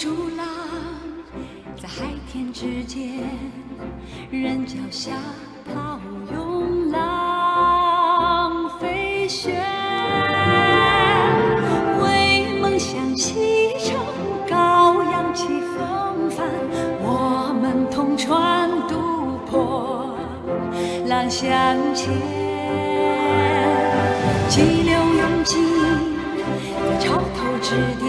逐浪，在海天之间，人脚下涛涌浪飞旋，为梦想启程，高扬起风帆，我们同船渡破浪向前，激流勇进，在潮头之巅，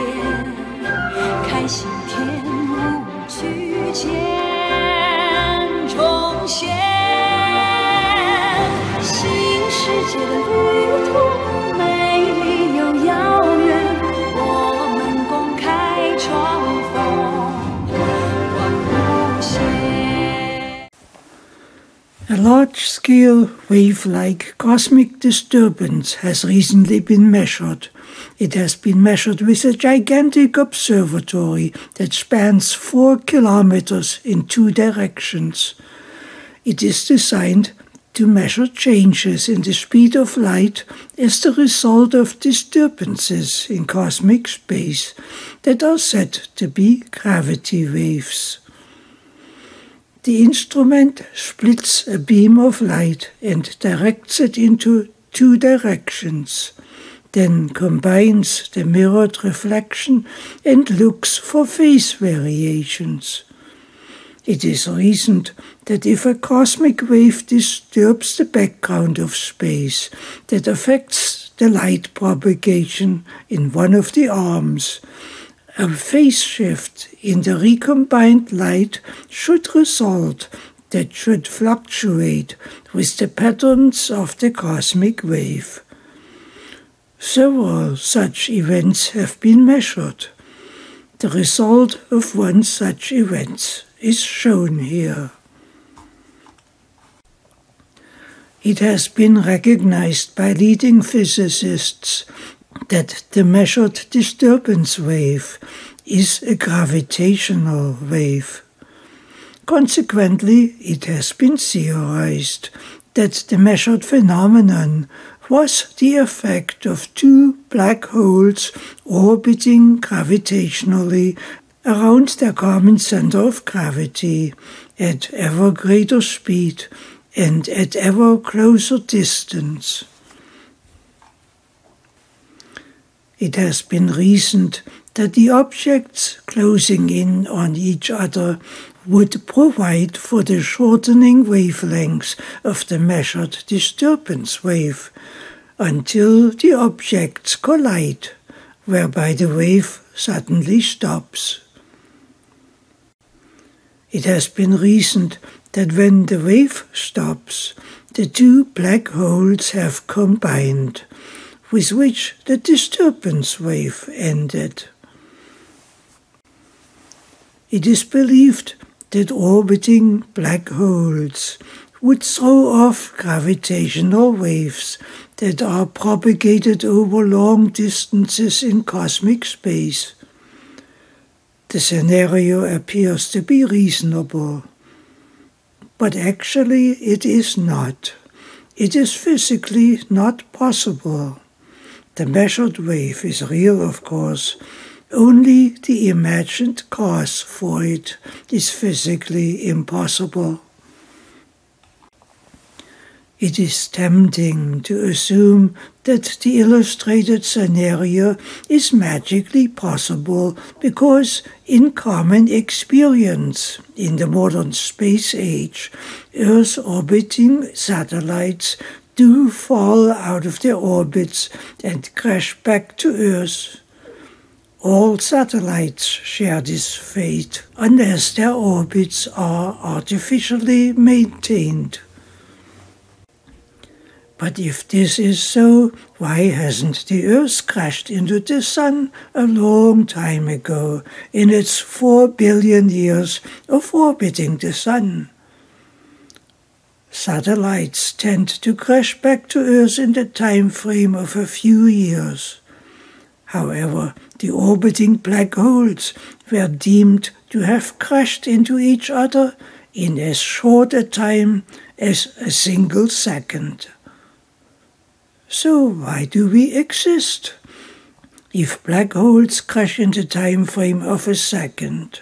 A large scale wave like cosmic disturbance has recently been measured. It has been measured with a gigantic observatory that spans four kilometers in two directions. It is designed to measure changes in the speed of light as the result of disturbances in cosmic space that are said to be gravity waves. The instrument splits a beam of light and directs it into two directions, then combines the mirrored reflection and looks for phase variations. It is reasoned that if a cosmic wave disturbs the background of space that affects the light propagation in one of the arms, a phase shift in the recombined light should result that should fluctuate with the patterns of the cosmic wave. Several such events have been measured. The result of one such event is shown here. It has been recognized by leading physicists that the measured disturbance wave is a gravitational wave. Consequently, it has been theorized that the measured phenomenon was the effect of two black holes orbiting gravitationally around their common center of gravity at ever greater speed and at ever closer distance. It has been reasoned that the objects closing in on each other would provide for the shortening wavelengths of the measured disturbance wave until the objects collide, whereby the wave suddenly stops. It has been reasoned that when the wave stops, the two black holes have combined, with which the disturbance wave ended. It is believed that orbiting black holes would throw off gravitational waves that are propagated over long distances in cosmic space. The scenario appears to be reasonable, but actually it is not. It is physically not possible. The measured wave is real, of course, only the imagined cause for it is physically impossible. It is tempting to assume that the illustrated scenario is magically possible because, in common experience in the modern space age, Earth orbiting satellites do fall out of their orbits and crash back to Earth. All satellites share this fate unless their orbits are artificially maintained. But if this is so, why hasn't the Earth crashed into the Sun a long time ago in its four billion years of orbiting the Sun? Satellites tend to crash back to Earth in the time frame of a few years. However, the orbiting black holes were deemed to have crashed into each other in as short a time as a single second. So, why do we exist? If black holes crash in the time frame of a second,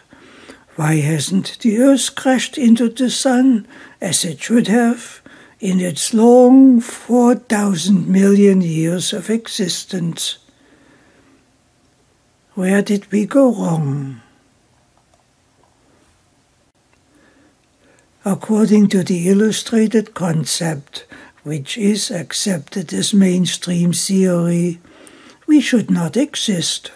why hasn't the Earth crashed into the Sun as it should have in its long 4,000 million years of existence? Where did we go wrong? According to the illustrated concept, which is accepted as mainstream theory, we should not exist.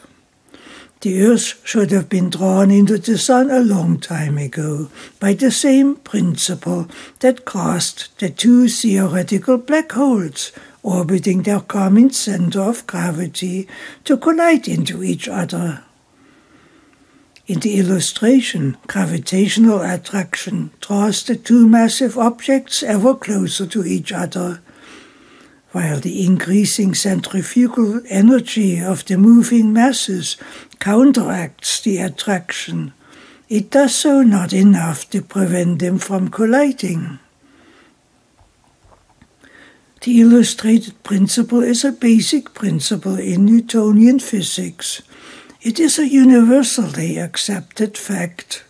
The Earth should have been drawn into the Sun a long time ago by the same principle that caused the two theoretical black holes orbiting their common center of gravity to collide into each other. In the illustration, gravitational attraction draws the two massive objects ever closer to each other, while the increasing centrifugal energy of the moving masses counteracts the attraction. It does so not enough to prevent them from colliding. The illustrated principle is a basic principle in Newtonian physics. It is a universally accepted fact.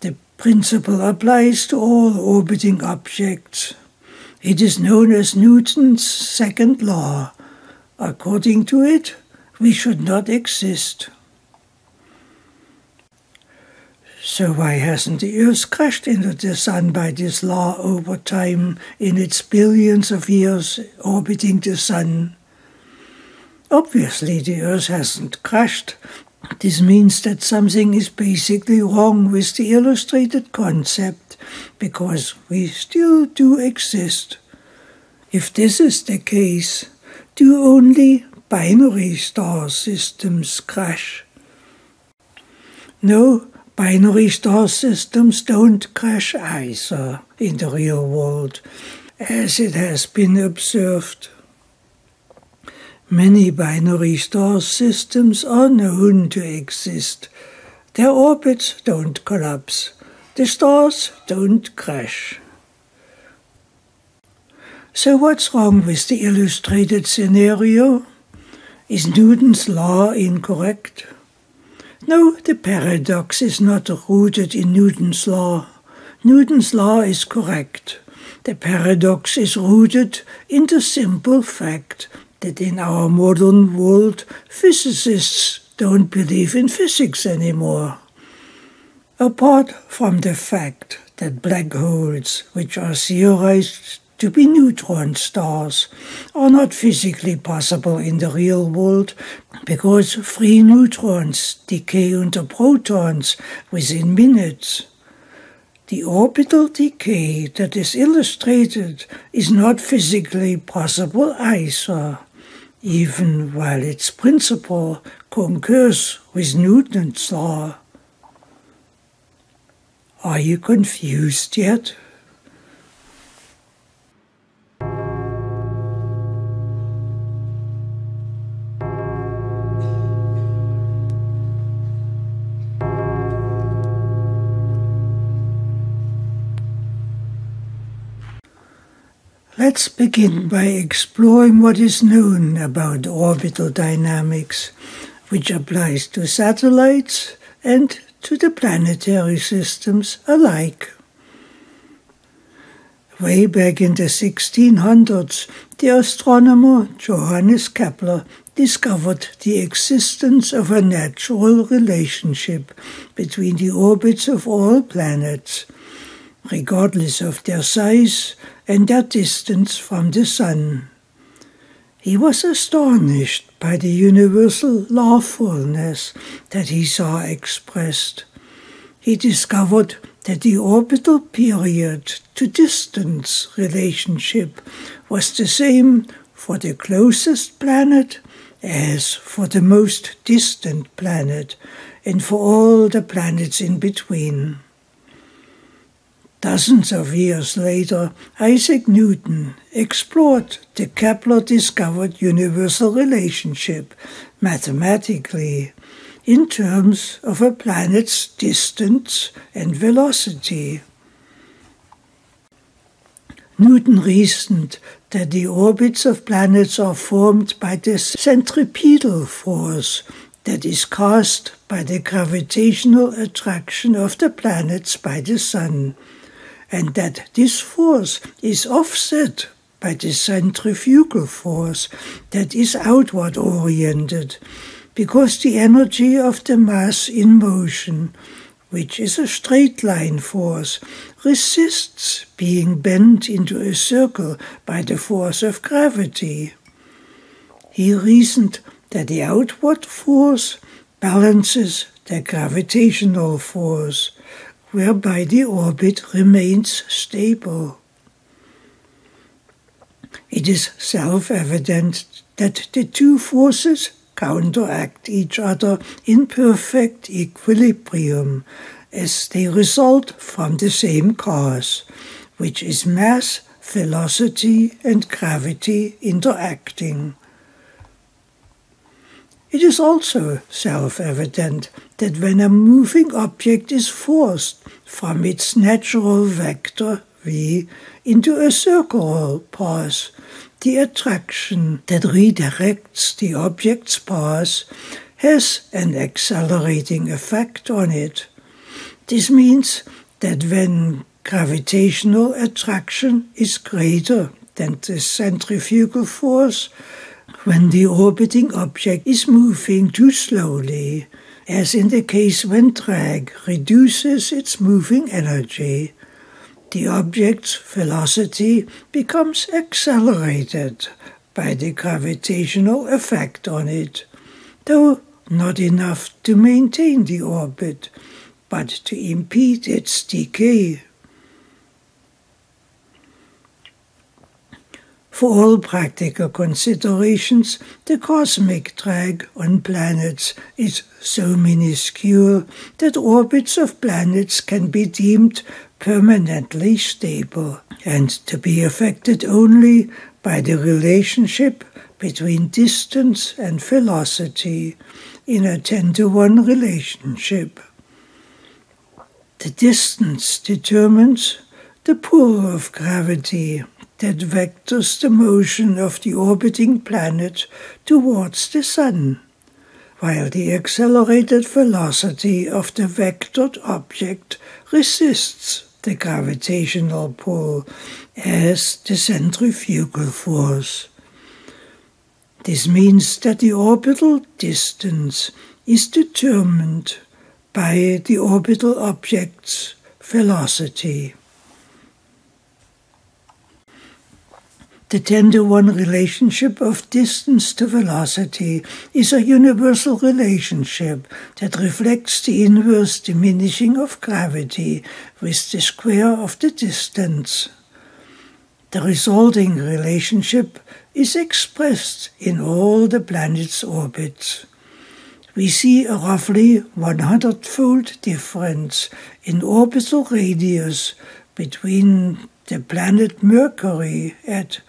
The principle applies to all orbiting objects. It is known as Newton's second law. According to it, we should not exist. So why hasn't the Earth crashed into the Sun by this law over time in its billions of years orbiting the Sun? Obviously, the Earth hasn't crashed. This means that something is basically wrong with the illustrated concept, because we still do exist. If this is the case, do only binary star systems crash? No, binary star systems don't crash either in the real world, as it has been observed. Many binary star systems are known to exist. Their orbits don't collapse. The stars don't crash. So what's wrong with the illustrated scenario? Is Newton's law incorrect? No, the paradox is not rooted in Newton's law. Newton's law is correct. The paradox is rooted in the simple fact that in our modern world, physicists don't believe in physics anymore. Apart from the fact that black holes, which are theorized to be neutron stars are not physically possible in the real world because free neutrons decay into protons within minutes. The orbital decay that is illustrated is not physically possible either, even while its principle concurs with Newton's law. Are you confused yet? Let's begin mm-hmm. by exploring what is known about orbital dynamics, which applies to satellites and to the planetary systems alike. Way back in the 1600s, the astronomer Johannes Kepler discovered the existence of a natural relationship between the orbits of all planets, regardless of their size and their distance from the sun. He was astonished by the universal lawfulness that he saw expressed. He discovered that the orbital period to distance relationship was the same for the closest planet as for the most distant planet and for all the planets in between. Dozens of years later, Isaac Newton explored the Kepler discovered universal relationship mathematically in terms of a planet's distance and velocity. Newton reasoned that the orbits of planets are formed by the centripetal force that is caused by the gravitational attraction of the planets by the Sun, and that this force is offset by the centrifugal force that is outward oriented, because the energy of the mass in motion, which is a straight line force, resists being bent into a circle by the force of gravity. He reasoned that the outward force balances the gravitational force, whereby the orbit remains stable. It is self evident that the two forces counteract each other in perfect equilibrium as they result from the same cause, which is mass, velocity, and gravity interacting. It is also self evident that when a moving object is forced from its natural vector v into a circular path, the attraction that redirects the object's path has an accelerating effect on it. This means that when gravitational attraction is greater than the centrifugal force, when the orbiting object is moving too slowly, as in the case when drag reduces its moving energy, the object's velocity becomes accelerated by the gravitational effect on it, though not enough to maintain the orbit, but to impede its decay. For all practical considerations, the cosmic drag on planets is so minuscule that orbits of planets can be deemed permanently stable and to be affected only by the relationship between distance and velocity in a 10 to 1 relationship. The distance determines the pull of gravity that vectors the motion of the orbiting planet towards the Sun, while the accelerated velocity of the vectored object resists the gravitational pull as the centrifugal force. This means that the orbital distance is determined by the orbital object's velocity. The 10 to 1 relationship of distance to velocity is a universal relationship that reflects the inverse diminishing of gravity with the square of the distance. The resulting relationship is expressed in all the planet's orbits. We see a roughly 100 fold difference in orbital radius between the planet Mercury at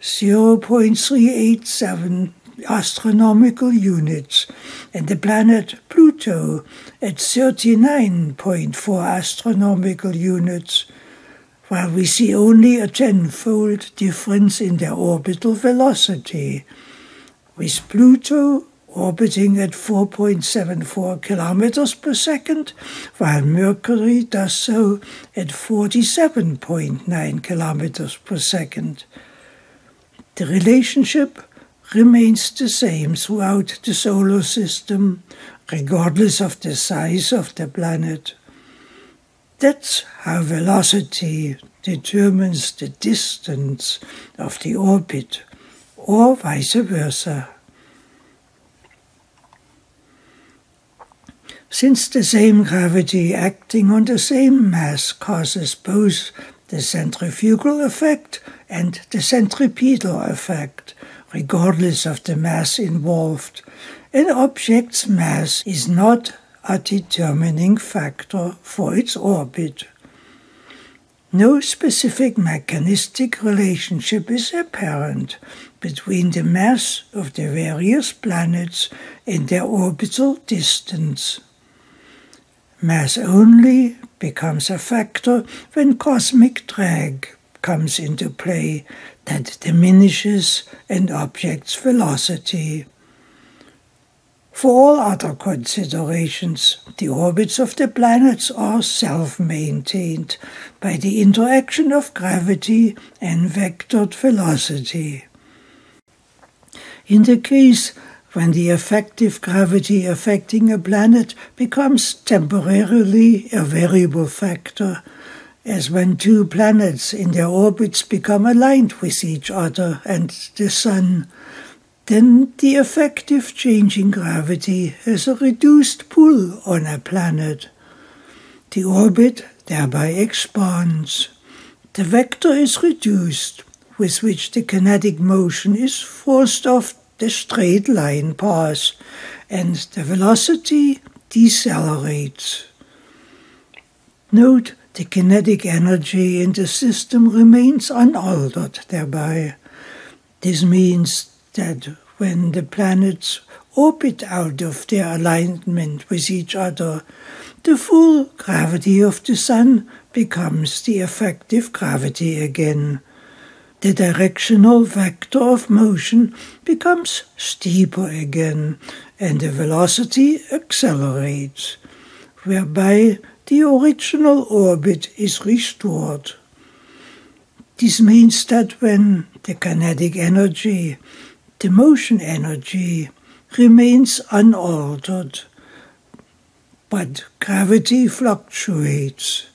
0.387 astronomical units and the planet Pluto at 39.4 astronomical units, while we see only a tenfold difference in their orbital velocity, with Pluto orbiting at 4.74 kilometers per second, while Mercury does so at 47.9 kilometers per second. The relationship remains the same throughout the solar system, regardless of the size of the planet. That's how velocity determines the distance of the orbit, or vice versa. Since the same gravity acting on the same mass causes both the centrifugal effect and the centripetal effect, regardless of the mass involved, an object's mass is not a determining factor for its orbit. No specific mechanistic relationship is apparent between the mass of the various planets and their orbital distance. Mass only becomes a factor when cosmic drag comes into play that diminishes an object's velocity. For all other considerations, the orbits of the planets are self-maintained by the interaction of gravity and vectored velocity. In the case when the effective gravity affecting a planet becomes temporarily a variable factor, as when two planets in their orbits become aligned with each other and the Sun, then the effective change in gravity has a reduced pull on a planet. The orbit thereby expands. The vector is reduced, with which the kinetic motion is forced off the straight line path, and the velocity decelerates. Note the kinetic energy in the system remains unaltered thereby. This means that when the planets orbit out of their alignment with each other, the full gravity of the Sun becomes the effective gravity again. The directional vector of motion becomes steeper again, and the velocity accelerates, whereby the original orbit is restored. This means that when the kinetic energy, the motion energy, remains unaltered, but gravity fluctuates,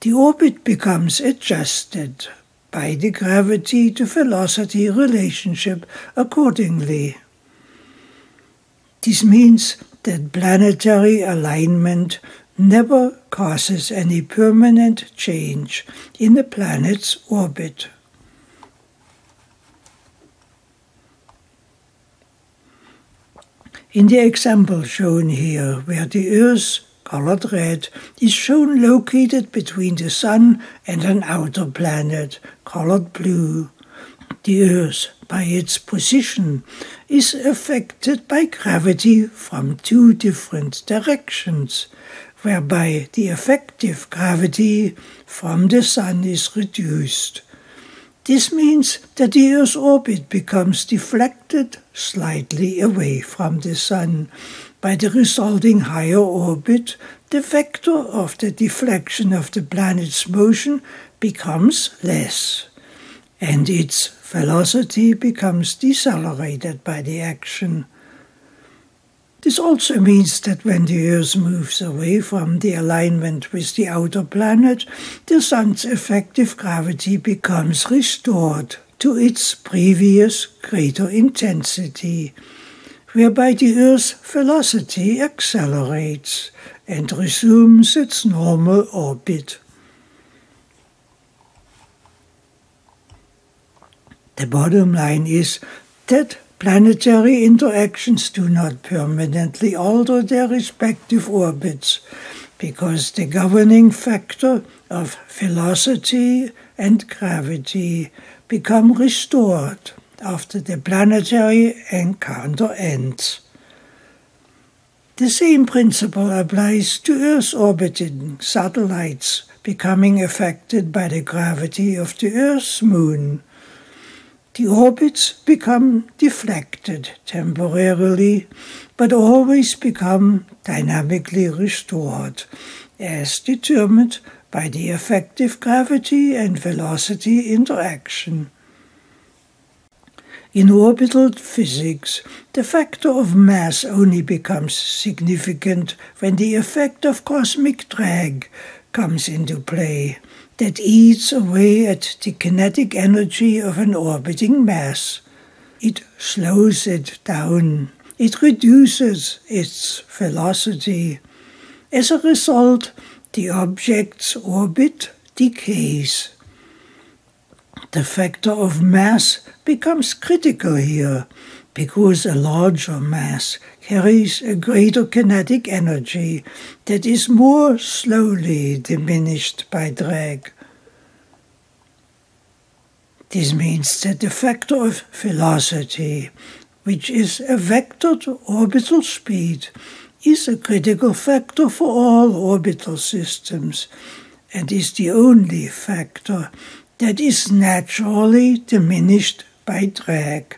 the orbit becomes adjusted by the gravity to velocity relationship accordingly. This means that planetary alignment never causes any permanent change in the planet's orbit. In the example shown here, where the Earth, colored red, is shown located between the Sun and an outer planet, colored blue, the Earth, by its position, is affected by gravity from two different directions, whereby the effective gravity from the Sun is reduced. This means that the Earth's orbit becomes deflected slightly away from the Sun. By the resulting higher orbit, the vector of the deflection of the planet's motion becomes less, and its velocity becomes decelerated by the action. This also means that when the Earth moves away from the alignment with the outer planet, the Sun's effective gravity becomes restored to its previous greater intensity, whereby the Earth's velocity accelerates and resumes its normal orbit. The bottom line is that Planetary interactions do not permanently alter their respective orbits because the governing factor of velocity and gravity become restored after the planetary encounter ends. The same principle applies to Earth orbiting satellites becoming affected by the gravity of the Earth's moon the orbits become deflected temporarily, but always become dynamically restored, as determined by the effective gravity and velocity interaction. In orbital physics, the factor of mass only becomes significant when the effect of cosmic drag comes into play that eats away at the kinetic energy of an orbiting mass. It slows it down. It reduces its velocity. As a result, the object's orbit decays. The factor of mass becomes critical here because a larger mass carries a greater kinetic energy that is more slowly diminished by drag. This means that the factor of velocity, which is a vectored orbital speed, is a critical factor for all orbital systems and is the only factor that is naturally diminished by drag,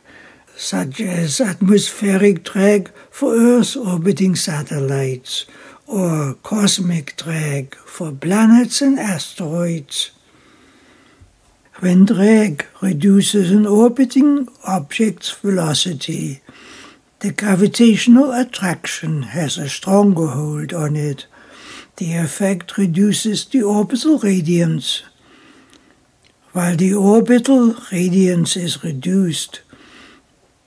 such as atmospheric drag for Earth orbiting satellites or cosmic drag for planets and asteroids. When drag reduces an orbiting object's velocity, the gravitational attraction has a stronger hold on it. The effect reduces the orbital radiance. While the orbital radiance is reduced,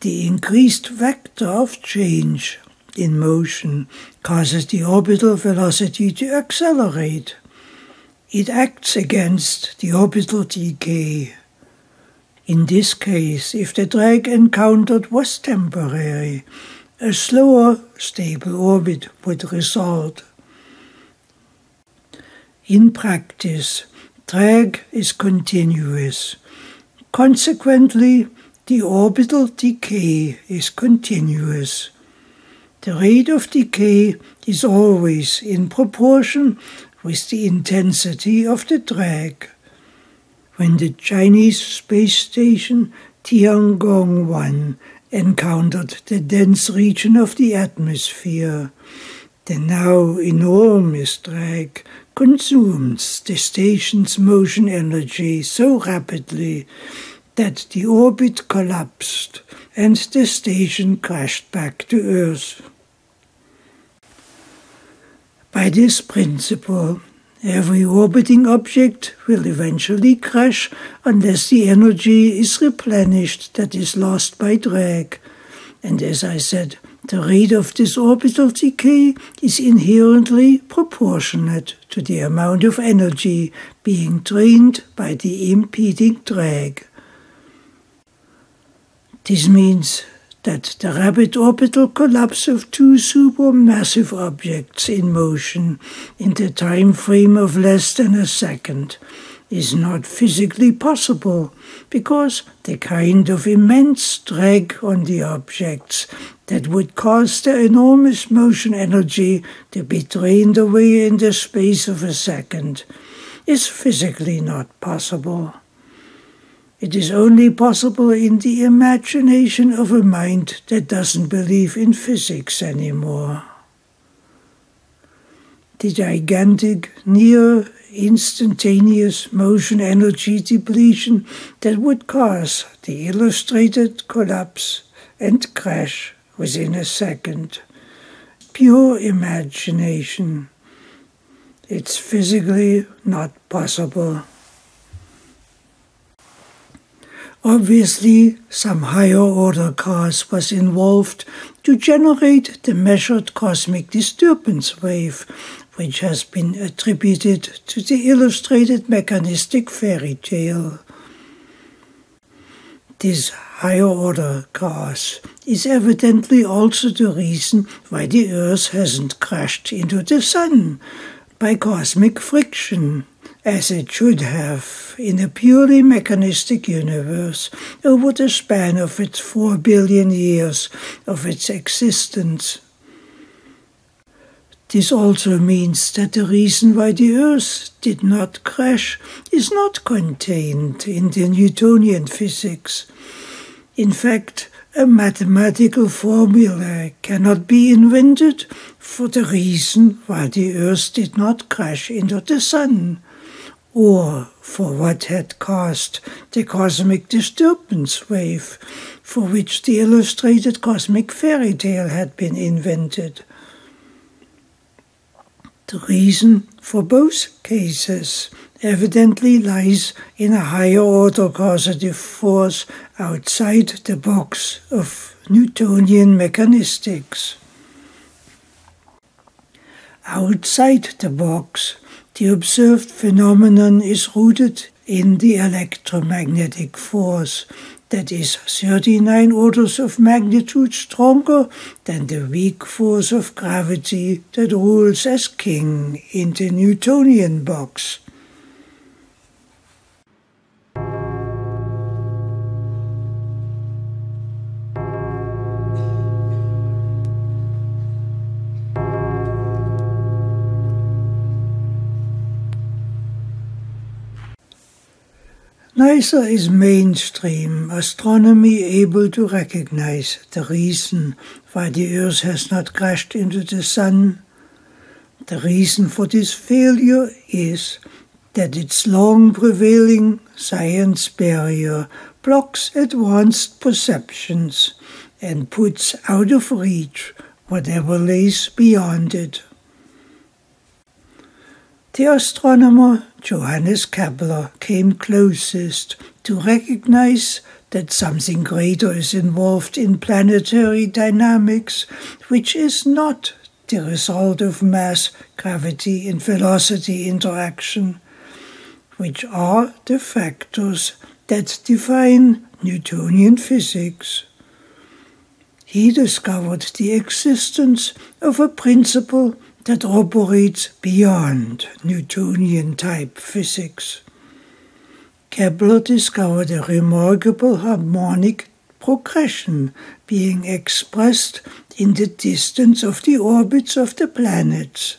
the increased vector of change in motion causes the orbital velocity to accelerate. It acts against the orbital decay. In this case, if the drag encountered was temporary, a slower, stable orbit would result. In practice, drag is continuous. Consequently, the orbital decay is continuous. The rate of decay is always in proportion with the intensity of the drag. When the Chinese space station Tiangong 1 encountered the dense region of the atmosphere, the now enormous drag consumed the station's motion energy so rapidly that the orbit collapsed and the station crashed back to Earth. By this principle, every orbiting object will eventually crash unless the energy is replenished that is lost by drag. And as I said, the rate of this orbital decay is inherently proportionate to the amount of energy being drained by the impeding drag. This means that the rapid orbital collapse of two supermassive objects in motion in the time frame of less than a second is not physically possible because the kind of immense drag on the objects that would cause the enormous motion energy to be drained away in the space of a second is physically not possible. It is only possible in the imagination of a mind that doesn't believe in physics anymore. The gigantic, near instantaneous motion energy depletion that would cause the illustrated collapse and crash within a second. Pure imagination. It's physically not possible. Obviously, some higher order cause was involved to generate the measured cosmic disturbance wave, which has been attributed to the illustrated mechanistic fairy tale. This higher order cause is evidently also the reason why the Earth hasn't crashed into the Sun by cosmic friction as it should have in a purely mechanistic universe over the span of its four billion years of its existence. This also means that the reason why the Earth did not crash is not contained in the Newtonian physics. In fact, a mathematical formula cannot be invented for the reason why the Earth did not crash into the Sun or for what had caused the cosmic disturbance wave for which the illustrated cosmic fairy tale had been invented. The reason for both cases evidently lies in a higher order causative force outside the box of Newtonian mechanistics. Outside the box, the observed phenomenon is rooted in the electromagnetic force that is 39 orders of magnitude stronger than the weak force of gravity that rules as king in the Newtonian box. Neither is mainstream astronomy able to recognize the reason why the Earth has not crashed into the Sun. The reason for this failure is that its long prevailing science barrier blocks advanced perceptions and puts out of reach whatever lays beyond it. The astronomer Johannes Kepler came closest to recognize that something greater is involved in planetary dynamics, which is not the result of mass, gravity, and velocity interaction, which are the factors that define Newtonian physics. He discovered the existence of a principle that operates beyond Newtonian type physics. Kepler discovered a remarkable harmonic progression being expressed in the distance of the orbits of the planets.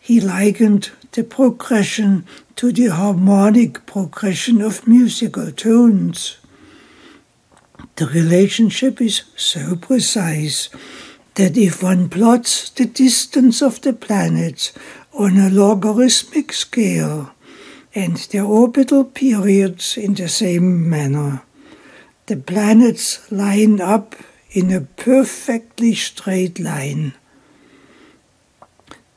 He likened the progression to the harmonic progression of musical tones. The relationship is so precise that if one plots the distance of the planets on a logarithmic scale and their orbital periods in the same manner, the planets line up in a perfectly straight line.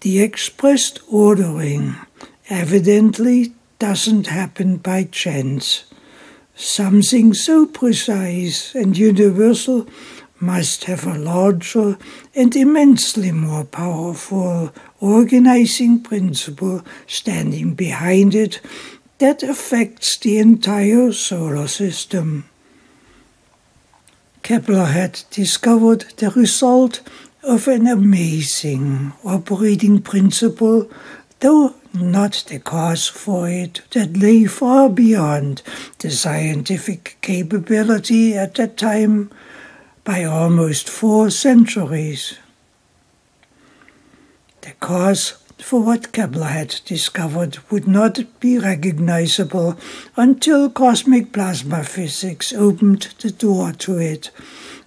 The expressed ordering evidently doesn't happen by chance. Something so precise and universal must have a larger and immensely more powerful organizing principle standing behind it that affects the entire solar system. Kepler had discovered the result of an amazing operating principle, though not the cause for it, that lay far beyond the scientific capability at that time by almost four centuries. The cause for what Kepler had discovered would not be recognizable until cosmic plasma physics opened the door to it,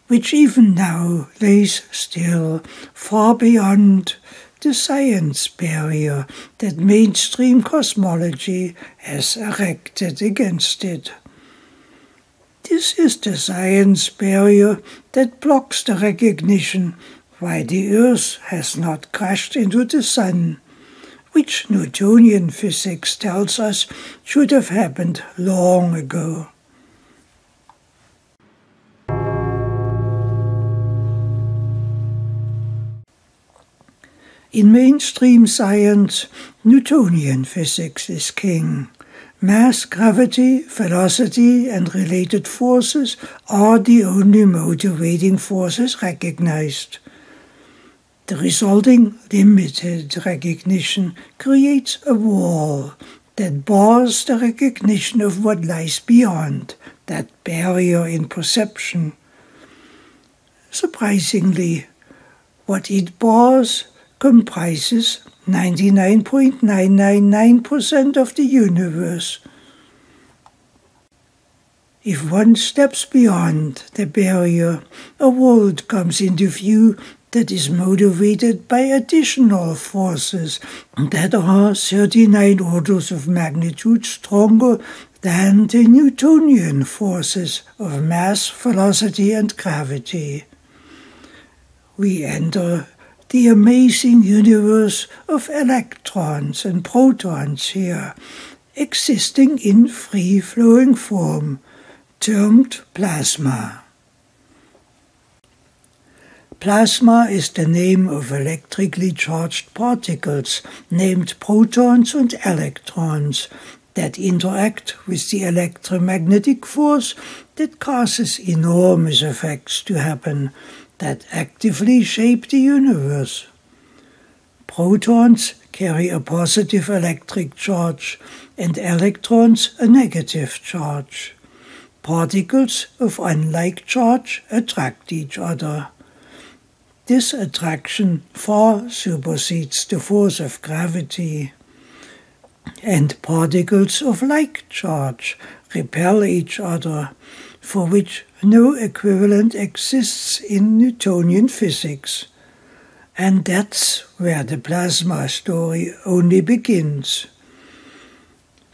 which even now lays still far beyond the science barrier that mainstream cosmology has erected against it. This is the science barrier that blocks the recognition why the Earth has not crashed into the Sun, which Newtonian physics tells us should have happened long ago. In mainstream science, Newtonian physics is king. Mass, gravity, velocity, and related forces are the only motivating forces recognized. The resulting limited recognition creates a wall that bars the recognition of what lies beyond that barrier in perception. Surprisingly, what it bars comprises 99.999% of the universe. If one steps beyond the barrier, a world comes into view that is motivated by additional forces that are 39 orders of magnitude stronger than the Newtonian forces of mass, velocity, and gravity. We enter the amazing universe of electrons and protons here, existing in free flowing form, termed plasma. Plasma is the name of electrically charged particles named protons and electrons that interact with the electromagnetic force that causes enormous effects to happen that actively shape the universe. Protons carry a positive electric charge and electrons a negative charge. Particles of unlike charge attract each other. This attraction far supersedes the force of gravity. and particles of like charge repel each other, for which no equivalent exists in Newtonian physics. And that's where the plasma story only begins.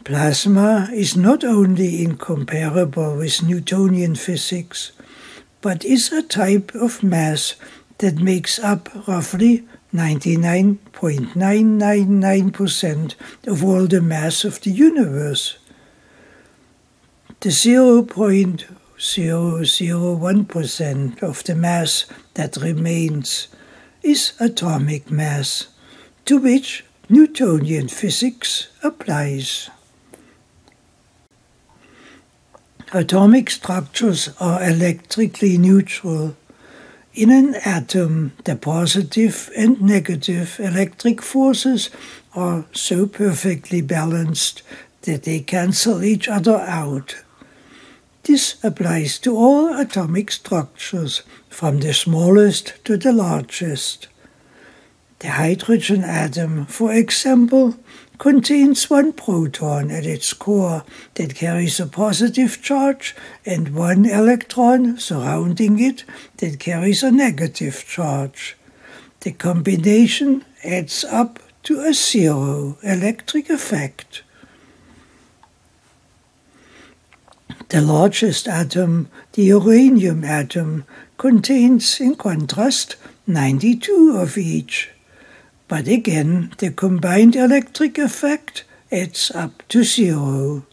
Plasma is not only incomparable with Newtonian physics, but is a type of mass that makes up roughly 99.999% of all the mass of the universe. The 0.001% of the mass that remains is atomic mass, to which Newtonian physics applies. Atomic structures are electrically neutral. In an atom, the positive and negative electric forces are so perfectly balanced that they cancel each other out. This applies to all atomic structures, from the smallest to the largest. The hydrogen atom, for example, contains one proton at its core that carries a positive charge and one electron surrounding it that carries a negative charge. The combination adds up to a zero electric effect. The largest atom, the uranium atom, contains, in contrast, 92 of each. But again, the combined electric effect adds up to zero.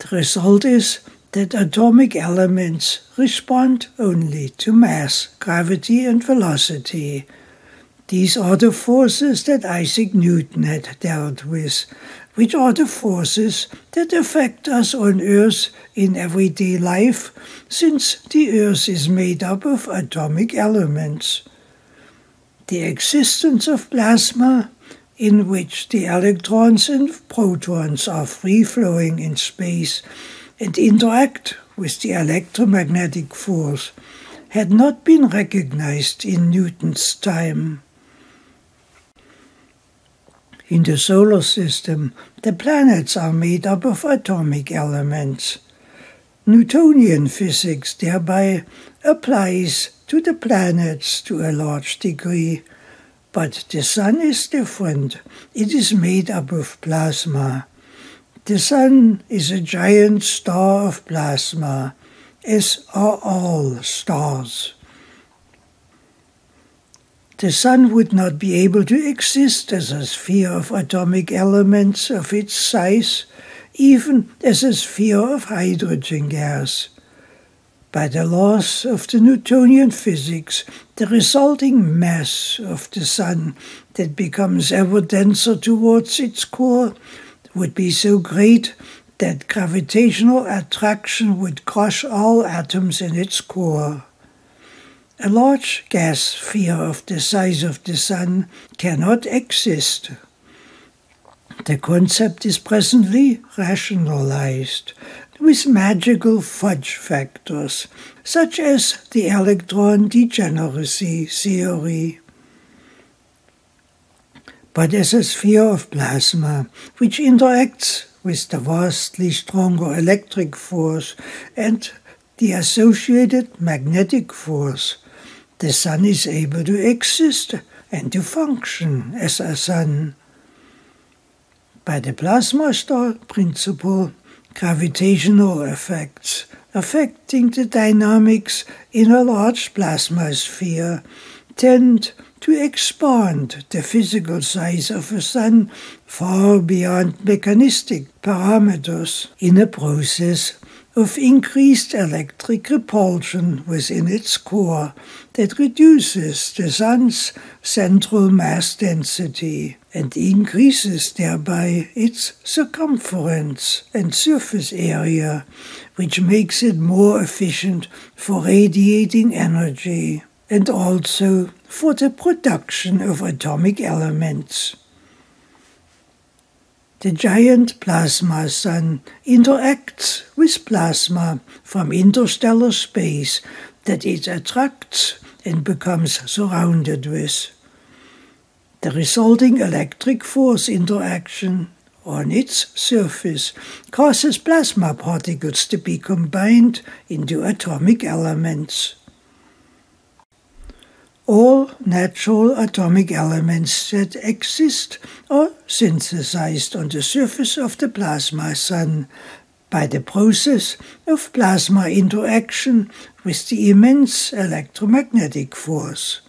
The result is that atomic elements respond only to mass, gravity, and velocity. These are the forces that Isaac Newton had dealt with, which are the forces that affect us on Earth in everyday life, since the Earth is made up of atomic elements the existence of plasma in which the electrons and protons are free flowing in space and interact with the electromagnetic force had not been recognized in Newton's time. In the solar system, the planets are made up of atomic elements. Newtonian physics thereby applies to the planets to a large degree, but the Sun is different. It is made up of plasma. The Sun is a giant star of plasma, as are all stars. The Sun would not be able to exist as a sphere of atomic elements of its size, even as a sphere of hydrogen gas. By the laws of the Newtonian physics, the resulting mass of the Sun that becomes ever denser towards its core would be so great that gravitational attraction would crush all atoms in its core. A large gas sphere of the size of the Sun cannot exist. The concept is presently rationalized with magical fudge factors, such as the electron degeneracy theory. But as a sphere of plasma, which interacts with the vastly stronger electric force and the associated magnetic force, the Sun is able to exist and to function as a Sun. By the plasma star principle, gravitational effects affecting the dynamics in a large plasma sphere tend to expand the physical size of a sun far beyond mechanistic parameters in a process of increased electric repulsion within its core that reduces the sun's central mass density and increases thereby its circumference and surface area, which makes it more efficient for radiating energy and also for the production of atomic elements. The giant plasma sun interacts with plasma from interstellar space that it attracts and becomes surrounded with. The resulting electric force interaction on its surface causes plasma particles to be combined into atomic elements. All natural atomic elements that exist are synthesized on the surface of the plasma sun by the process of plasma interaction with the immense electromagnetic force.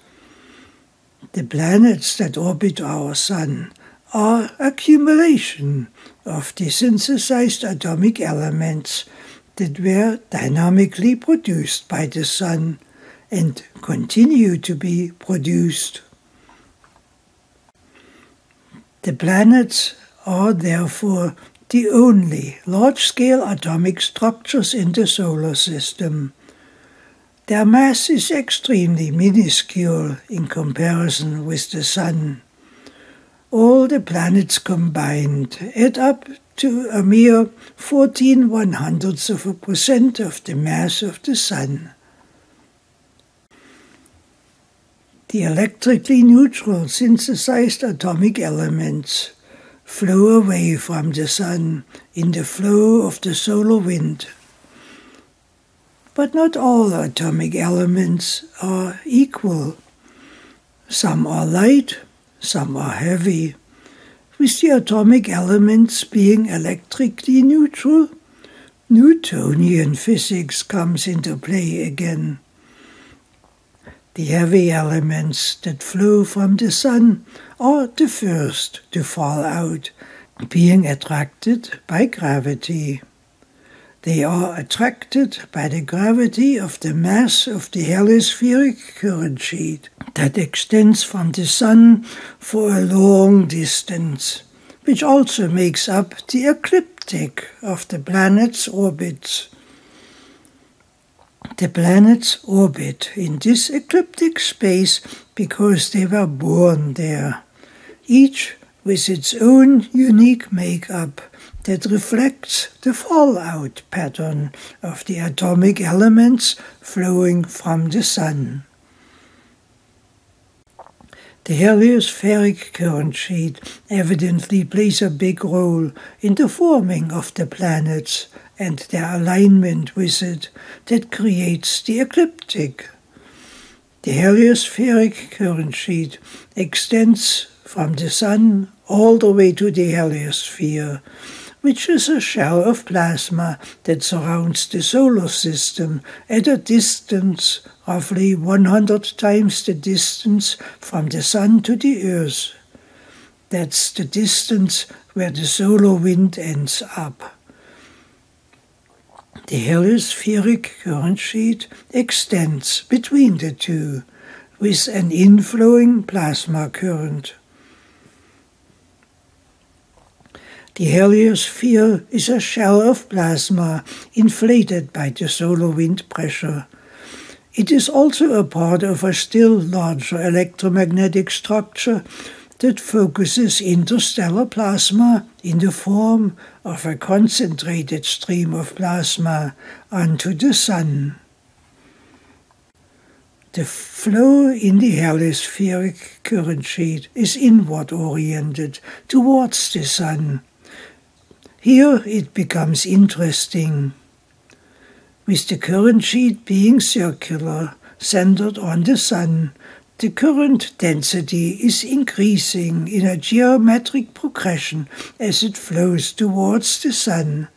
The planets that orbit our sun are accumulation of the synthesized atomic elements that were dynamically produced by the sun and continue to be produced. The planets are therefore the only large-scale atomic structures in the solar system. Their mass is extremely minuscule in comparison with the Sun. All the planets combined add up to a mere 14 one hundredths of a percent of the mass of the Sun. The electrically neutral synthesized atomic elements flow away from the sun in the flow of the solar wind. But not all atomic elements are equal. Some are light, some are heavy, with the atomic elements being electrically neutral. Newtonian physics comes into play again. The heavy elements that flow from the sun are the first to fall out, being attracted by gravity. They are attracted by the gravity of the mass of the heliospheric current sheet that extends from the Sun for a long distance, which also makes up the ecliptic of the planet's orbits. The planets orbit in this ecliptic space because they were born there, each with its own unique makeup that reflects the fallout pattern of the atomic elements flowing from the Sun. The heliospheric current sheet evidently plays a big role in the forming of the planets and their alignment with it that creates the ecliptic. The heliospheric current sheet extends from the Sun all the way to the heliosphere, which is a shell of plasma that surrounds the solar system at a distance roughly 100 times the distance from the Sun to the Earth. That's the distance where the solar wind ends up. The heliospheric current sheet extends between the two with an inflowing plasma current. The heliosphere is a shell of plasma inflated by the solar wind pressure. It is also a part of a still larger electromagnetic structure that focuses interstellar plasma in the form of a concentrated stream of plasma onto the Sun. The flow in the heliospheric current sheet is inward oriented towards the Sun. Here it becomes interesting. With the current sheet being circular, centered on the Sun, the current density is increasing in a geometric progression as it flows towards the Sun.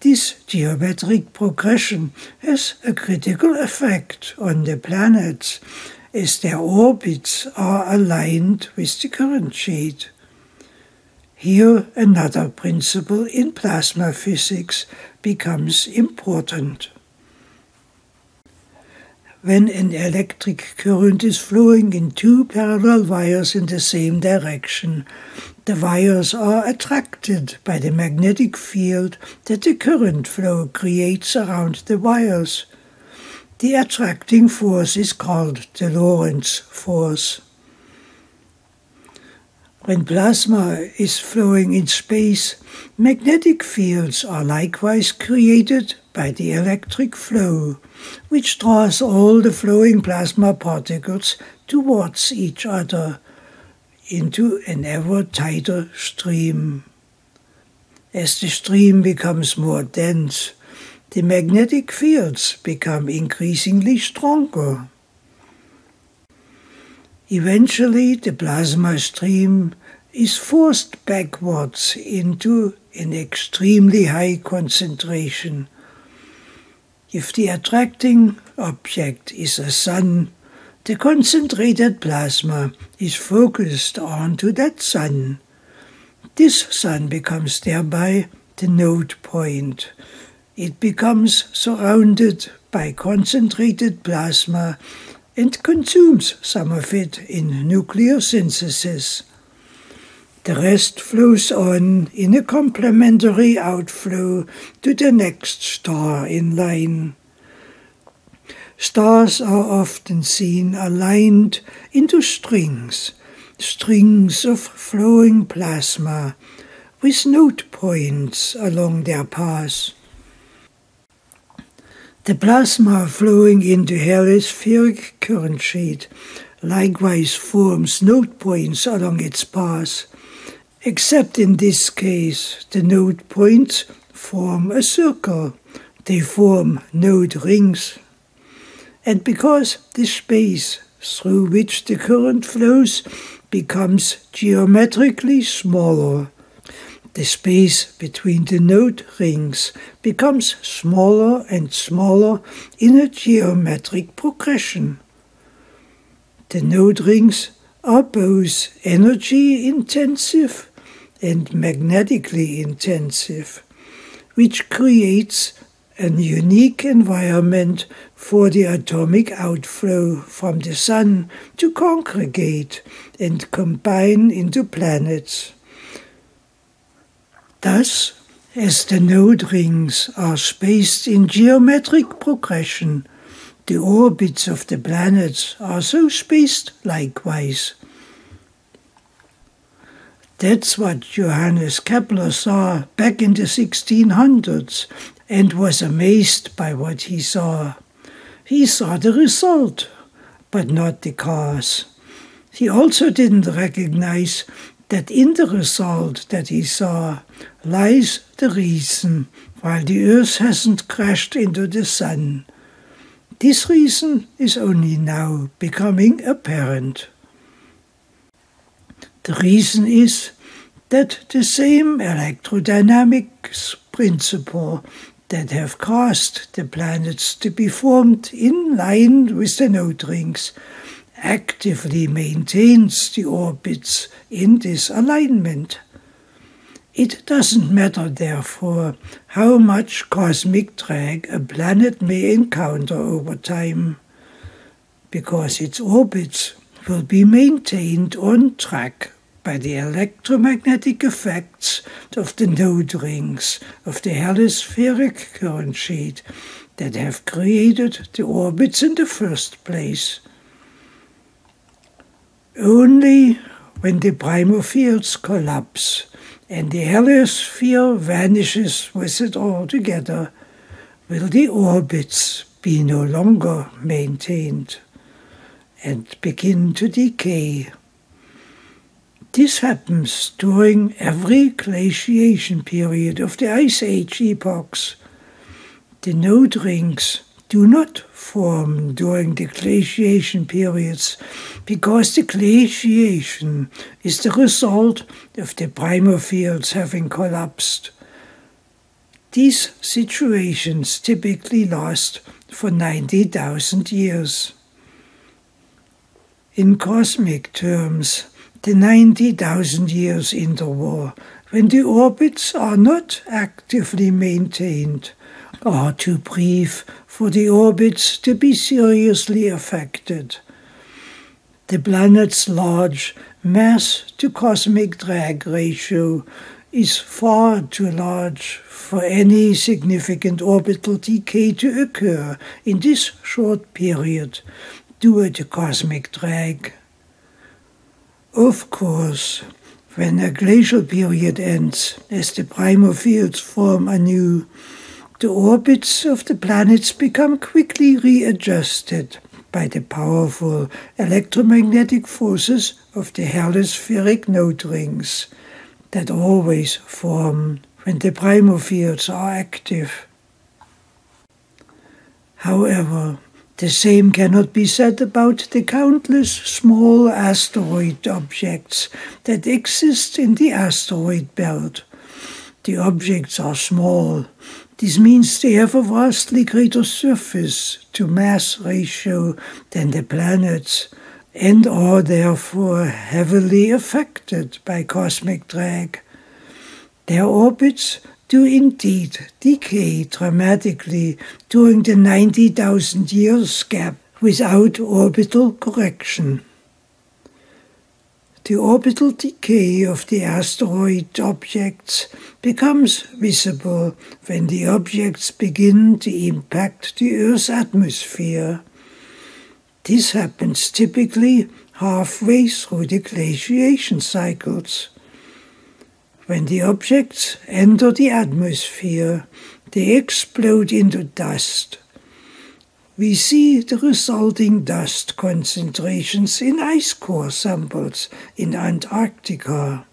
This geometric progression has a critical effect on the planets as their orbits are aligned with the current sheet. Here, another principle in plasma physics becomes important. When an electric current is flowing in two parallel wires in the same direction, the wires are attracted by the magnetic field that the current flow creates around the wires. The attracting force is called the Lorentz force. When plasma is flowing in space, magnetic fields are likewise created by the electric flow, which draws all the flowing plasma particles towards each other, into an ever tighter stream. As the stream becomes more dense, the magnetic fields become increasingly stronger. Eventually, the plasma stream is forced backwards into an extremely high concentration. If the attracting object is a sun, the concentrated plasma is focused onto that sun. This sun becomes thereby the node point. It becomes surrounded by concentrated plasma and consumes some of it in nuclear synthesis. The rest flows on in a complementary outflow to the next star in line. Stars are often seen aligned into strings, strings of flowing plasma with node points along their paths. The plasma flowing into heliospheric current sheet likewise forms node points along its path, except in this case the node points form a circle, they form node rings. And because the space through which the current flows becomes geometrically smaller, the space between the node rings becomes smaller and smaller in a geometric progression. The node rings are both energy intensive and magnetically intensive, which creates a unique environment for the atomic outflow from the Sun to congregate and combine into planets. Thus, as the node rings are spaced in geometric progression, the orbits of the planets are so spaced likewise. That's what Johannes Kepler saw back in the 1600s and was amazed by what he saw. He saw the result, but not the cause. He also didn't recognize that in the result that he saw lies the reason why the earth hasn't crashed into the sun. This reason is only now becoming apparent. The reason is that the same electrodynamics principle that have caused the planets to be formed in line with the node rings actively maintains the orbits in this alignment. It doesn't matter, therefore, how much cosmic drag a planet may encounter over time, because its orbits will be maintained on track by the electromagnetic effects of the node rings of the heliospheric current sheet that have created the orbits in the first place. Only when the primer fields collapse and the heliosphere vanishes with it altogether, will the orbits be no longer maintained and begin to decay. This happens during every glaciation period of the Ice Age epochs. The node rings do not form during the glaciation periods because the glaciation is the result of the primer fields having collapsed. These situations typically last for 90,000 years. In cosmic terms, the 90,000 years interval, when the orbits are not actively maintained, are too brief for the orbits to be seriously affected. The planet's large mass to cosmic drag ratio is far too large for any significant orbital decay to occur in this short period due to cosmic drag. Of course, when a glacial period ends, as the primer fields form anew, the orbits of the planets become quickly readjusted by the powerful electromagnetic forces of the heliospheric node rings that always form when the primospheres are active. However, the same cannot be said about the countless small asteroid objects that exist in the asteroid belt. The objects are small. This means they have a vastly greater surface to mass ratio than the planets and are therefore heavily affected by cosmic drag. Their orbits do indeed decay dramatically during the 90,000 years gap without orbital correction. The orbital decay of the asteroid objects becomes visible when the objects begin to impact the Earth's atmosphere. This happens typically halfway through the glaciation cycles. When the objects enter the atmosphere, they explode into dust. We see the resulting dust concentrations in ice core samples in Antarctica.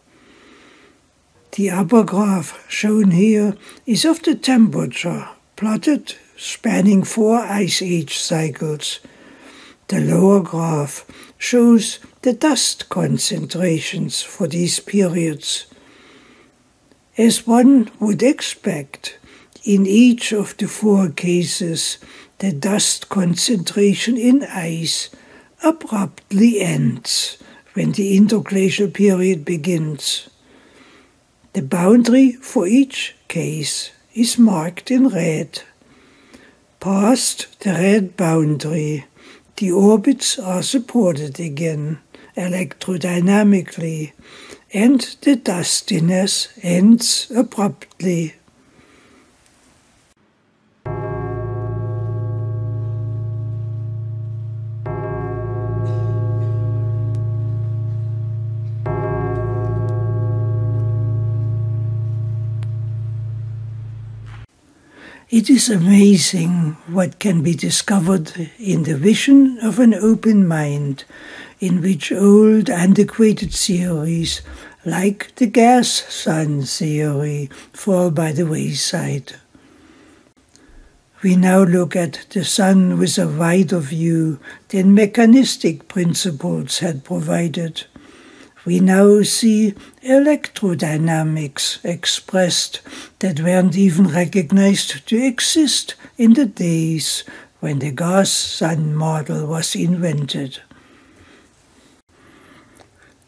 The upper graph shown here is of the temperature plotted spanning four ice age cycles. The lower graph shows the dust concentrations for these periods. As one would expect, in each of the four cases, the dust concentration in ice abruptly ends when the interglacial period begins. The boundary for each case is marked in red. Past the red boundary, the orbits are supported again electrodynamically and the dustiness ends abruptly. It is amazing what can be discovered in the vision of an open mind in which old antiquated theories, like the gas sun theory, fall by the wayside. We now look at the sun with a wider view than mechanistic principles had provided. We now see electrodynamics expressed that weren't even recognized to exist in the days when the gas sun model was invented.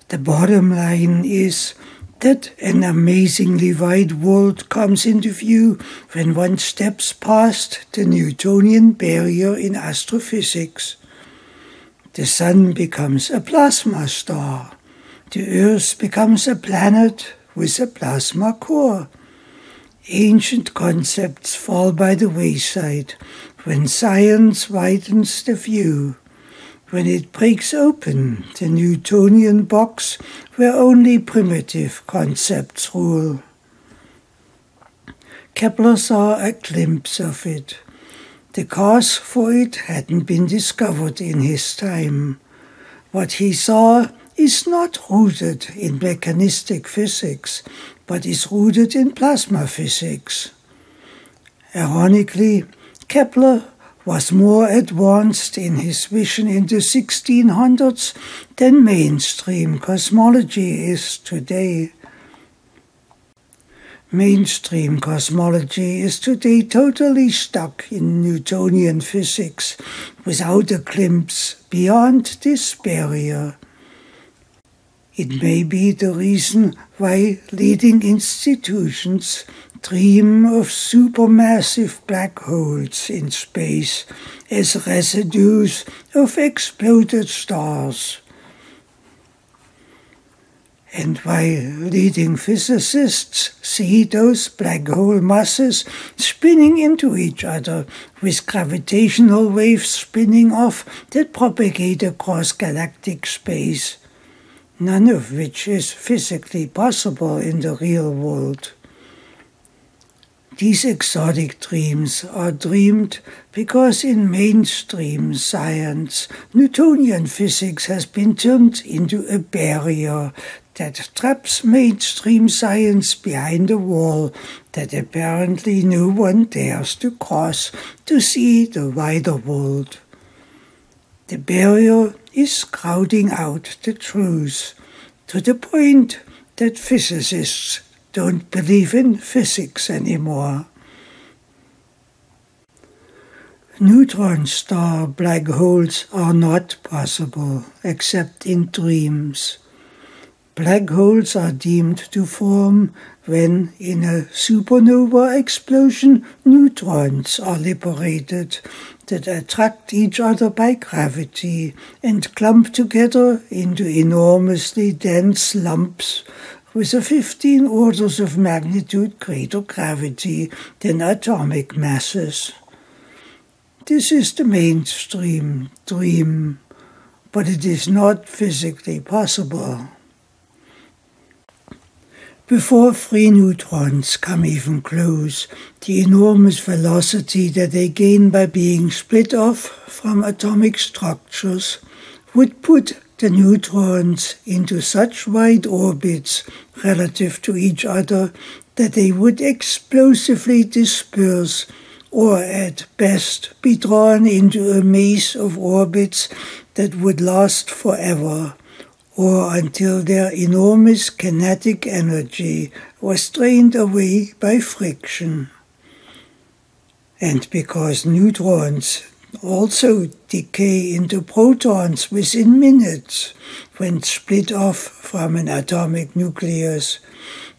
The bottom line is that an amazingly wide world comes into view when one steps past the Newtonian barrier in astrophysics. The Sun becomes a plasma star. The Earth becomes a planet with a plasma core. Ancient concepts fall by the wayside when science widens the view when it breaks open the Newtonian box where only primitive concepts rule. Kepler saw a glimpse of it. The cause for it hadn't been discovered in his time. What he saw is not rooted in mechanistic physics, but is rooted in plasma physics. Ironically, Kepler was more advanced in his vision in the 1600s than mainstream cosmology is today. Mainstream cosmology is today totally stuck in Newtonian physics without a glimpse beyond this barrier. It may be the reason why leading institutions dream of supermassive black holes in space as residues of exploded stars. And while leading physicists see those black hole masses spinning into each other with gravitational waves spinning off that propagate across galactic space, none of which is physically possible in the real world. These exotic dreams are dreamed because in mainstream science, Newtonian physics has been turned into a barrier that traps mainstream science behind a wall that apparently no one dares to cross to see the wider world. The barrier is crowding out the truth to the point that physicists don't believe in physics anymore. Neutron star black holes are not possible except in dreams. Black holes are deemed to form when, in a supernova explosion, neutrons are liberated that attract each other by gravity and clump together into enormously dense lumps with a 15 orders of magnitude greater gravity than atomic masses. This is the mainstream dream, but it is not physically possible. Before free neutrons come even close, the enormous velocity that they gain by being split off from atomic structures would put the neutrons into such wide orbits relative to each other that they would explosively disperse or at best be drawn into a maze of orbits that would last forever or until their enormous kinetic energy was drained away by friction. And because neutrons also decay into protons within minutes when split off from an atomic nucleus.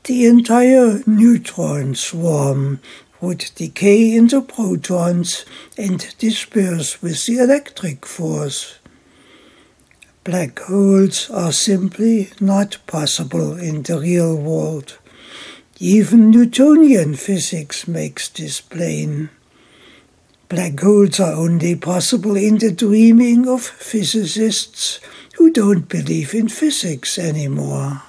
The entire neutron swarm would decay into protons and disperse with the electric force. Black holes are simply not possible in the real world. Even Newtonian physics makes this plain. Black holes are only possible in the dreaming of physicists who don't believe in physics anymore.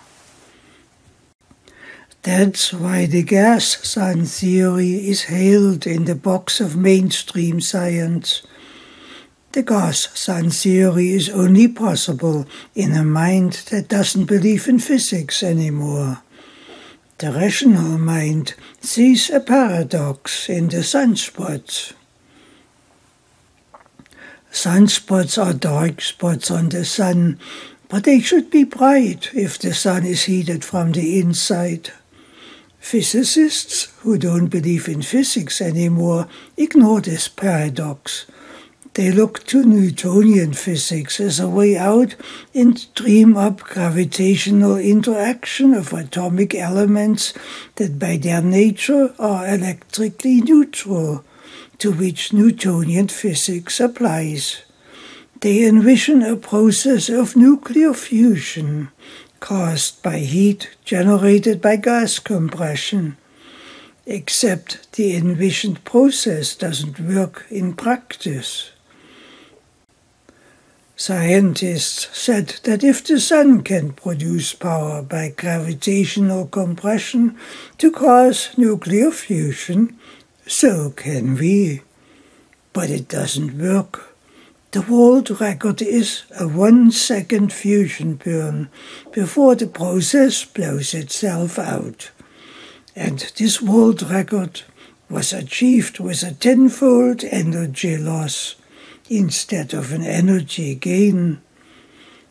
That's why the gas sun theory is hailed in the box of mainstream science. The gas sun theory is only possible in a mind that doesn't believe in physics anymore. The rational mind sees a paradox in the sunspots. Sunspots are dark spots on the sun, but they should be bright if the sun is heated from the inside. Physicists who don't believe in physics anymore ignore this paradox. They look to Newtonian physics as a way out and dream up gravitational interaction of atomic elements that by their nature are electrically neutral to which Newtonian physics applies. They envision a process of nuclear fusion caused by heat generated by gas compression. Except the envisioned process doesn't work in practice. Scientists said that if the sun can produce power by gravitational compression to cause nuclear fusion, so can we. But it doesn't work. The world record is a one second fusion burn before the process blows itself out. And this world record was achieved with a tenfold energy loss instead of an energy gain.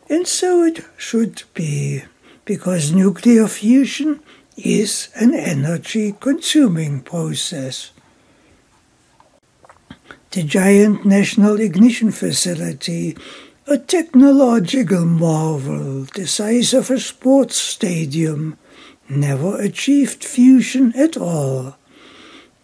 And so it should be, because nuclear fusion is an energy consuming process the giant National Ignition Facility, a technological marvel the size of a sports stadium, never achieved fusion at all.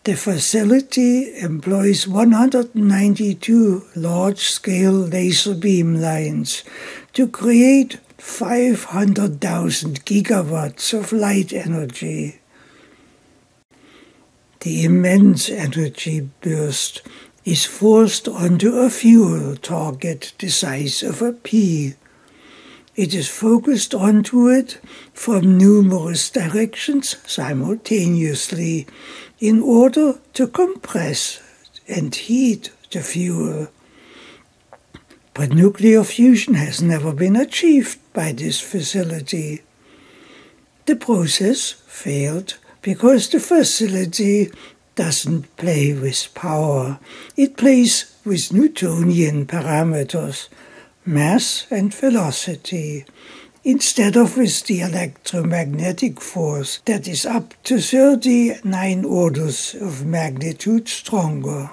The facility employs 192 large scale laser beam lines to create 500,000 gigawatts of light energy. The immense energy burst is forced onto a fuel target the size of a pea. It is focused onto it from numerous directions simultaneously in order to compress and heat the fuel. But nuclear fusion has never been achieved by this facility. The process failed because the facility doesn't play with power. It plays with Newtonian parameters, mass and velocity, instead of with the electromagnetic force that is up to 39 orders of magnitude stronger.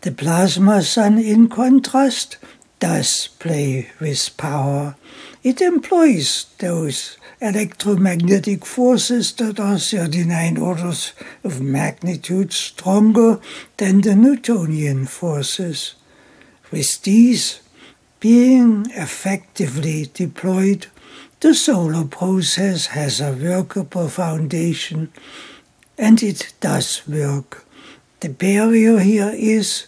The plasma sun, in contrast, does play with power. It employs those electromagnetic forces that are er 39 orders of magnitude stronger than the Newtonian forces. With these being effectively deployed, the solar process has a workable foundation, and it does work. The barrier here is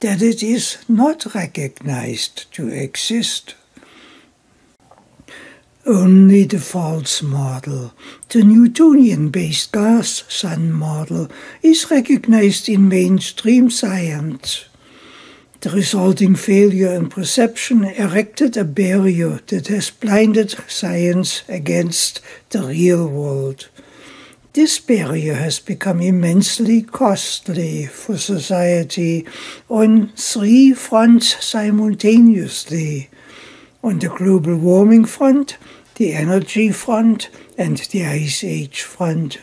that it is not recognized to exist. Only the false model, the Newtonian based gas sun model, is recognized in mainstream science. The resulting failure in perception erected a barrier that has blinded science against the real world. This barrier has become immensely costly for society on three fronts simultaneously on the global warming front, the energy front, and the ice age front.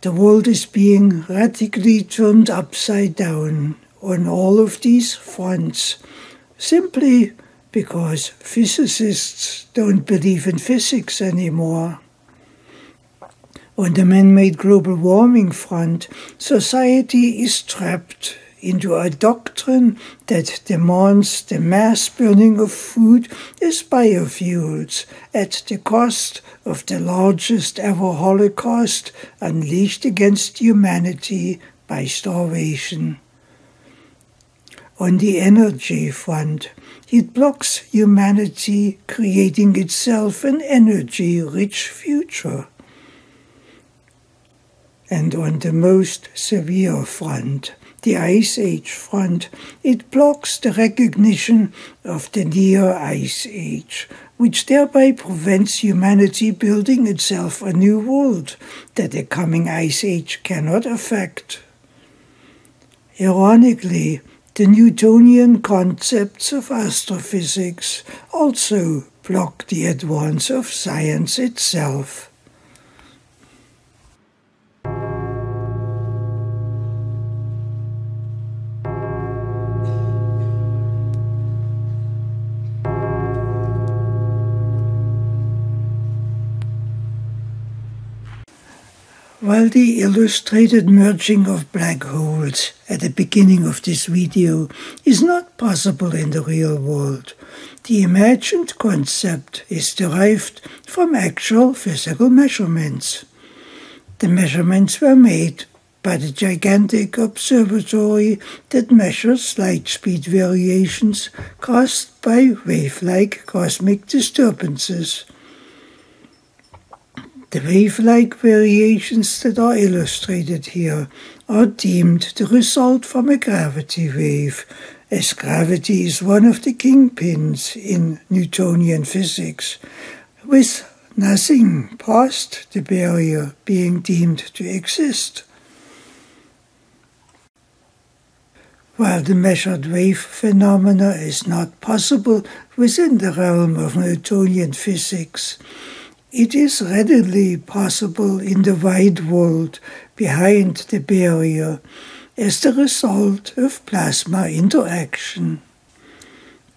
The world is being radically turned upside down on all of these fronts simply because physicists don't believe in physics anymore. On the man made global warming front, society is trapped into a doctrine that demands the mass burning of food as biofuels at the cost of the largest ever Holocaust unleashed against humanity by starvation. On the energy front, it blocks humanity creating itself an energy rich future. And on the most severe front, the Ice Age front, it blocks the recognition of the near Ice Age, which thereby prevents humanity building itself a new world that the coming Ice Age cannot affect. Ironically, the Newtonian concepts of astrophysics also block the advance of science itself. While the illustrated merging of black holes at the beginning of this video is not possible in the real world, the imagined concept is derived from actual physical measurements. The measurements were made by the gigantic observatory that measures light speed variations caused by wave-like cosmic disturbances. The wave-like variations that are illustrated here are deemed the result from a gravity wave, as gravity is one of the kingpins in Newtonian physics, with nothing past the barrier being deemed to exist. While the measured wave phenomena is not possible within the realm of Newtonian physics, it is readily possible in the wide world behind the barrier as the result of plasma interaction.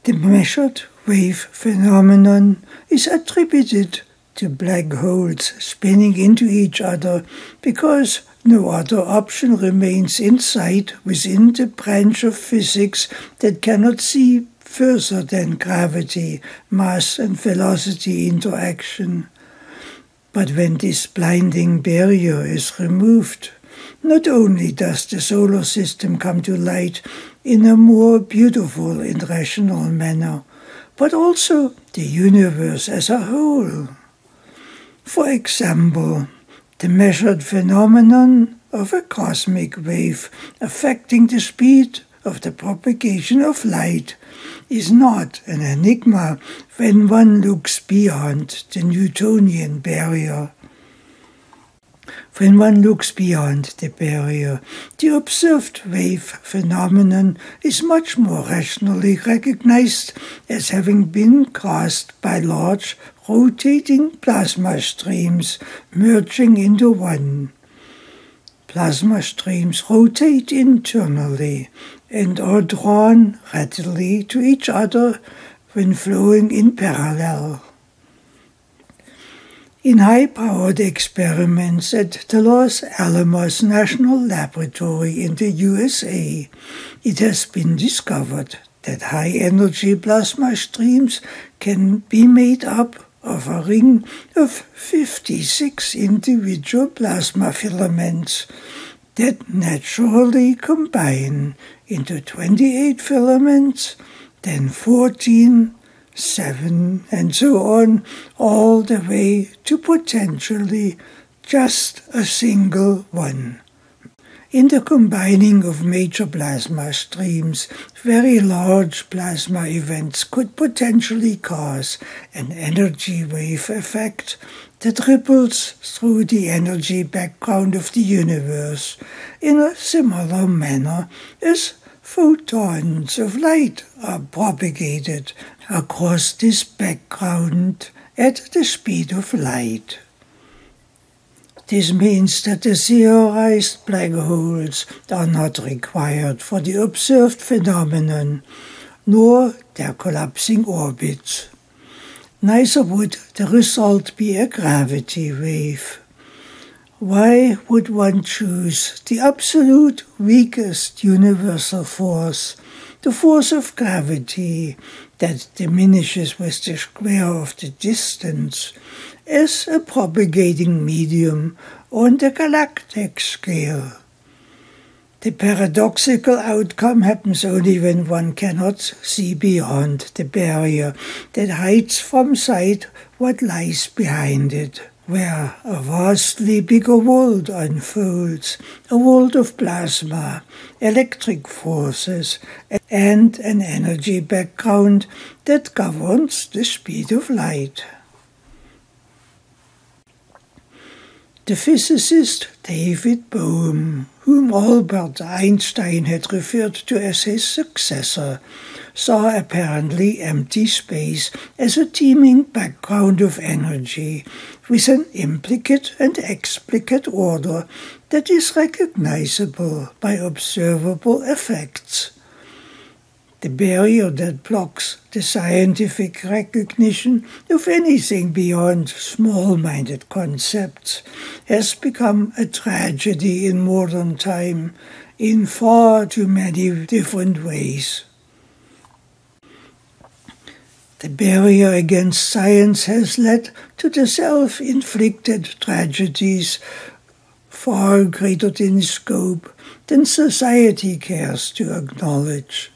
The measured wave phenomenon is attributed to black holes spinning into each other because no other option remains in sight within the branch of physics that cannot see further than gravity, mass, and velocity interaction. But when this blinding barrier is removed, not only does the solar system come to light in a more beautiful and rational manner, but also the universe as a whole. For example, the measured phenomenon of a cosmic wave affecting the speed of the propagation of light is not an enigma when one looks beyond the Newtonian barrier. When one looks beyond the barrier, the observed wave phenomenon is much more rationally recognized as having been caused by large rotating plasma streams merging into one. Plasma streams rotate internally and are drawn readily to each other when flowing in parallel. In high powered experiments at the Los Alamos National Laboratory in the USA, it has been discovered that high energy plasma streams can be made up of a ring of 56 individual plasma filaments that naturally combine into 28 filaments, then 14, seven, and so on, all the way to potentially just a single one. In the combining of major plasma streams, very large plasma events could potentially cause an energy wave effect that ripples through the energy background of the universe in a similar manner as photons of light are propagated across this background at the speed of light. This means that the theorized black holes are not required for the observed phenomenon, nor their collapsing orbits. Neither would the result be a gravity wave. Why would one choose the absolute weakest universal force, the force of gravity that diminishes with the square of the distance, as a propagating medium on the galactic scale? The paradoxical outcome happens only when one cannot see beyond the barrier that hides from sight what lies behind it where a vastly bigger world unfolds, a world of plasma, electric forces, and an energy background that governs the speed of light. The physicist David Bohm, whom Albert Einstein had referred to as his successor, saw apparently empty space as a teeming background of energy with an implicate and explicate order that is recognizable by observable effects. The barrier that blocks the scientific recognition of anything beyond small minded concepts has become a tragedy in modern time in far too many different ways. The barrier against science has led to the self inflicted tragedies far greater in scope than society cares to acknowledge.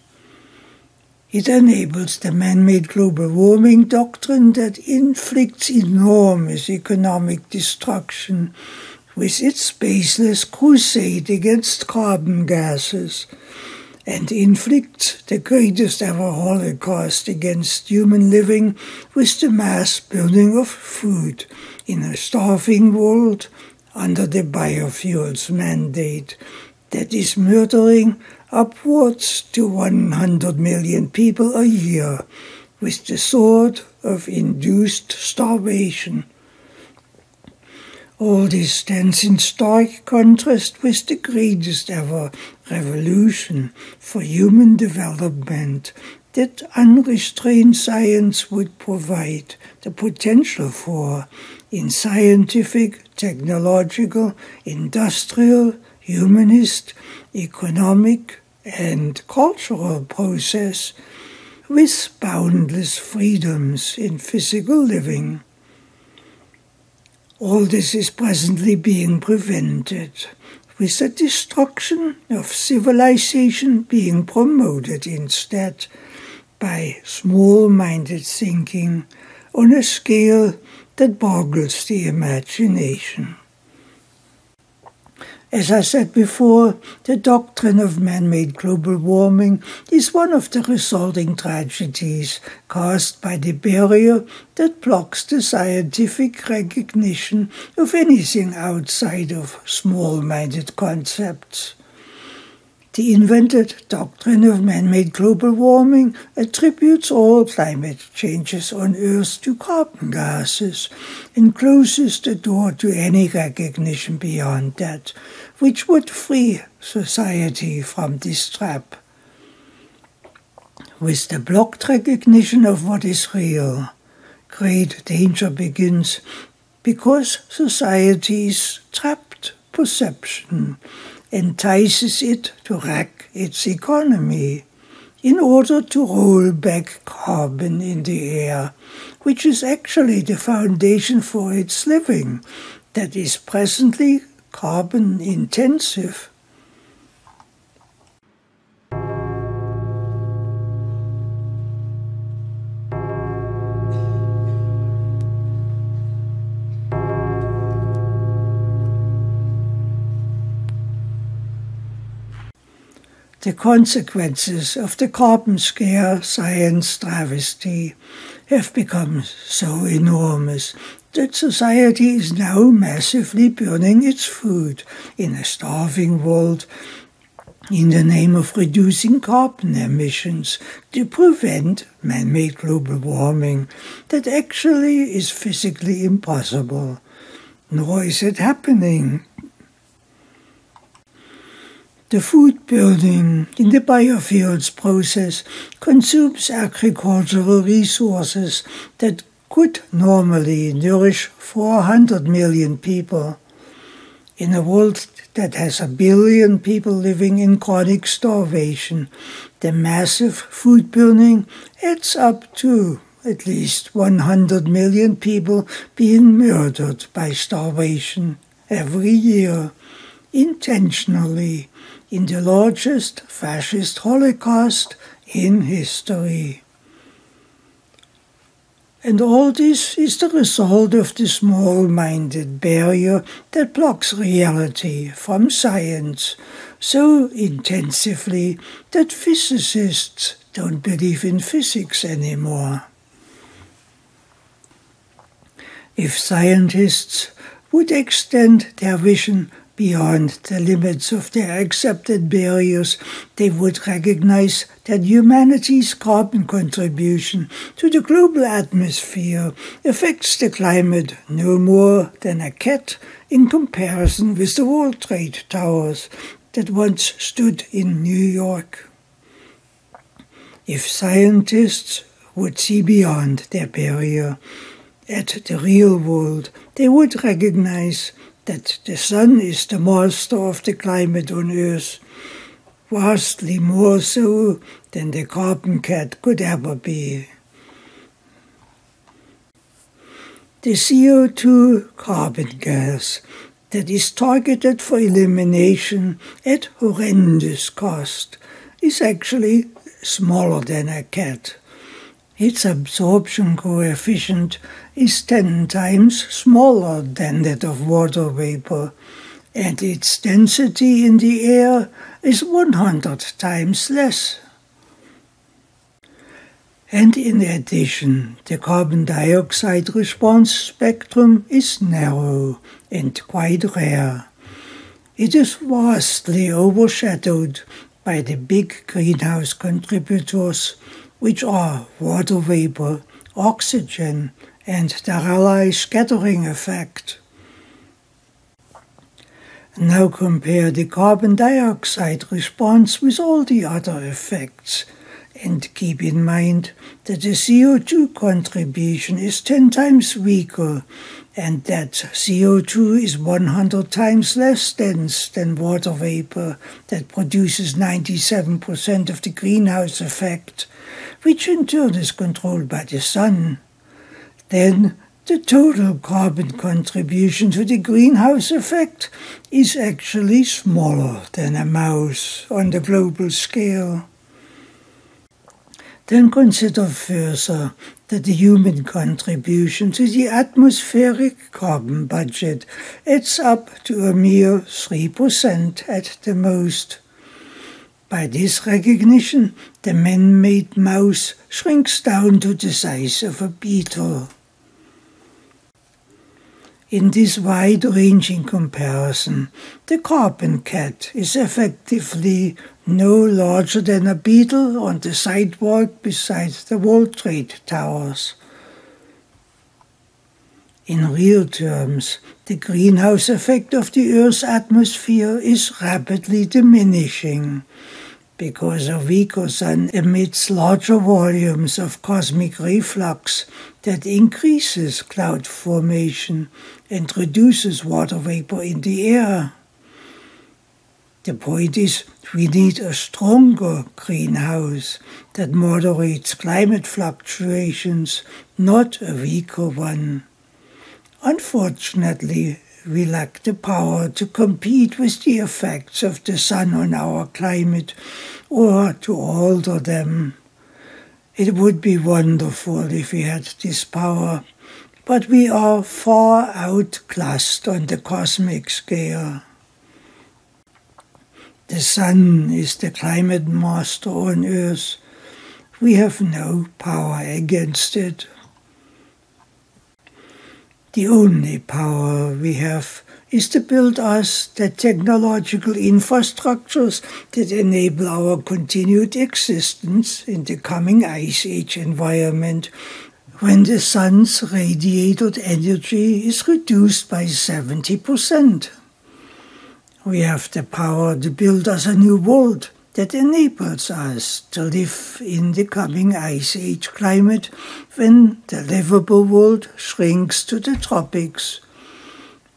It enables the man made global warming doctrine that inflicts enormous economic destruction with its baseless crusade against carbon gases and inflicts the greatest ever holocaust against human living with the mass building of food in a starving world under the biofuels mandate that is murdering upwards to 100 million people a year with the sword of induced starvation. All this stands in stark contrast with the greatest ever revolution for human development that unrestrained science would provide the potential for in scientific, technological, industrial, humanist, economic, and cultural process with boundless freedoms in physical living. All this is presently being prevented, with the destruction of civilization being promoted instead, by small minded thinking on a scale that boggles the imagination. As I said before, the doctrine of man made global warming is one of the resulting tragedies caused by the barrier that blocks the scientific recognition of anything outside of small minded concepts. The invented doctrine of man-made global warming attributes all climate changes on Earth to carbon gases and closes the door to any recognition beyond that, which would free society from this trap. With the blocked recognition of what is real, great danger begins because society's trapped perception entices it to wreck its economy in order to roll back carbon in the air, which is actually the foundation for its living, that is presently carbon intensive. The consequences of the carbon scare science travesty have become so enormous that society is now massively burning its food in a starving world in the name of reducing carbon emissions to prevent man made global warming that actually is physically impossible. Nor is it happening the food building in the hmm? biofuels process consumes agricultural resources that could normally nourish 400 million people. In a world that has a billion people living in chronic starvation, the massive food burning adds up to at least 100 million people being murdered by starvation every year, intentionally in the largest fascist Holocaust in history. And all this is the result of the small minded barrier that blocks reality from science so intensively that physicists don't believe in physics anymore. If scientists would extend their vision beyond the limits of their accepted barriers, they would recognize that humanity's carbon contribution to the global atmosphere affects the climate no more than a cat in comparison with the World Trade Towers that once stood in New York. If scientists would see beyond their barrier at the real world, they would recognize that the sun is the master of the climate on Earth, vastly more so than the carbon cat could ever be. The CO2 carbon gas that is targeted for elimination at horrendous cost is actually smaller than a cat. Its absorption coefficient is 10 times smaller than that of water vapor, and its density in the air is 100 times less. And in addition, the carbon dioxide response spectrum is narrow and quite rare. It is vastly overshadowed by the big greenhouse contributors which are water vapor, oxygen, and the Rayleigh scattering effect. Now compare the carbon dioxide response with all the other effects and keep in mind that the CO2 contribution is 10 times weaker and that CO2 is 100 times less dense than water vapor that produces 97% of the greenhouse effect which in turn is controlled by the sun, then the total carbon contribution to the greenhouse effect is actually smaller than a mouse on the global scale. Then consider further that the human contribution to the atmospheric carbon budget adds up to a mere 3% at the most. By this recognition, the man-made mouse shrinks down to the size of a beetle. In this wide-ranging comparison, the carbon cat is effectively no larger than a beetle on the sidewalk beside the World Trade Towers. In real terms, the greenhouse effect of the Earth's atmosphere is rapidly diminishing because a weaker sun emits larger volumes of cosmic ray flux that increases cloud formation and reduces water vapor in the air. The point is, we need a stronger greenhouse that moderates climate fluctuations, not a weaker one. Unfortunately, we lack the power to compete with the effects of the sun on our climate or to alter them. It would be wonderful if we had this power, but we are far outclassed on the cosmic scale. The sun is the climate master on Earth. We have no power against it. The only power we have is to build us the technological infrastructures that enable our continued existence in the coming ice age environment when the sun's radiated energy is reduced by 70%. We have the power to build us a new world that enables us to live in the coming ice age climate when the livable world shrinks to the tropics.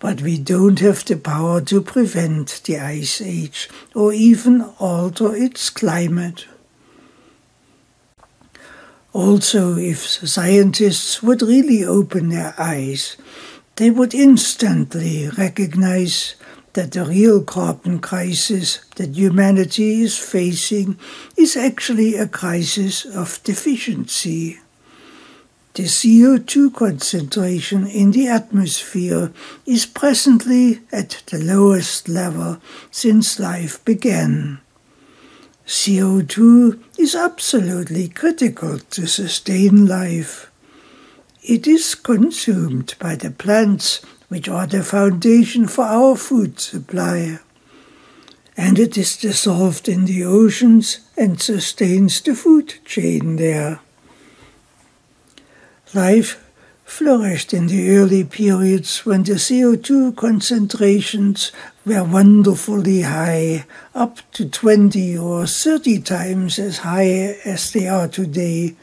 But we don't have the power to prevent the ice age or even alter its climate. Also, if scientists would really open their eyes, they would instantly recognize that the real carbon crisis that humanity is facing is actually a crisis of deficiency. The CO2 concentration in the atmosphere is presently at the lowest level since life began. CO2 is absolutely critical to sustain life. It is consumed by the plants which are the foundation for our food supply. And it is dissolved in the oceans and sustains the food chain there. Life flourished in the early periods when the CO2 concentrations were wonderfully high, up to 20 or 30 times as high as they are today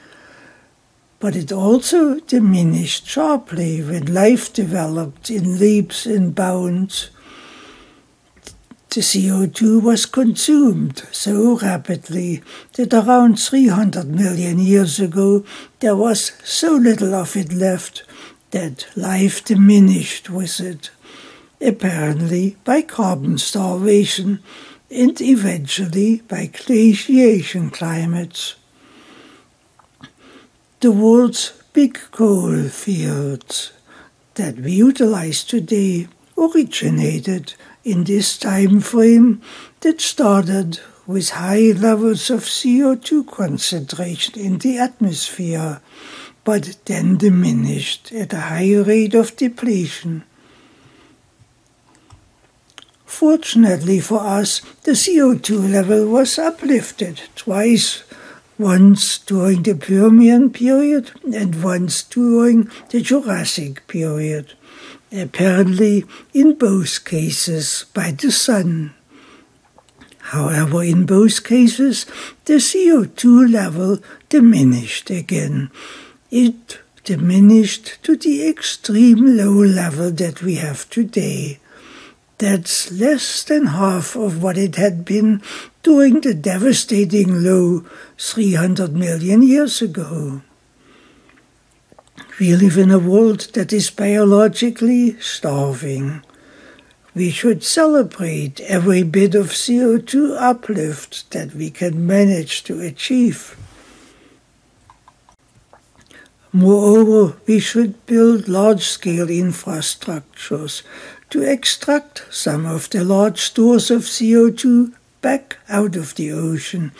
but it also diminished sharply when life developed in leaps and bounds. The CO2 was consumed so rapidly that around 300 million years ago there was so little of it left that life diminished with it, apparently by carbon starvation and eventually by glaciation climates. The world's big coal fields that we utilize today originated in this time frame that started with high levels of CO2 concentration in the atmosphere, but then diminished at a high rate of depletion. Fortunately for us, the CO2 level was uplifted twice once during the Permian period and once during the Jurassic period, apparently in both cases by the sun. However, in both cases, the CO2 level diminished again. It diminished to the extreme low level that we have today. That's less than half of what it had been during the devastating low 300 million years ago. We live in a world that is biologically starving. We should celebrate every bit of CO2 uplift that we can manage to achieve. Moreover, we should build large-scale infrastructures to extract some of the large stores of CO2 back out of the ocean,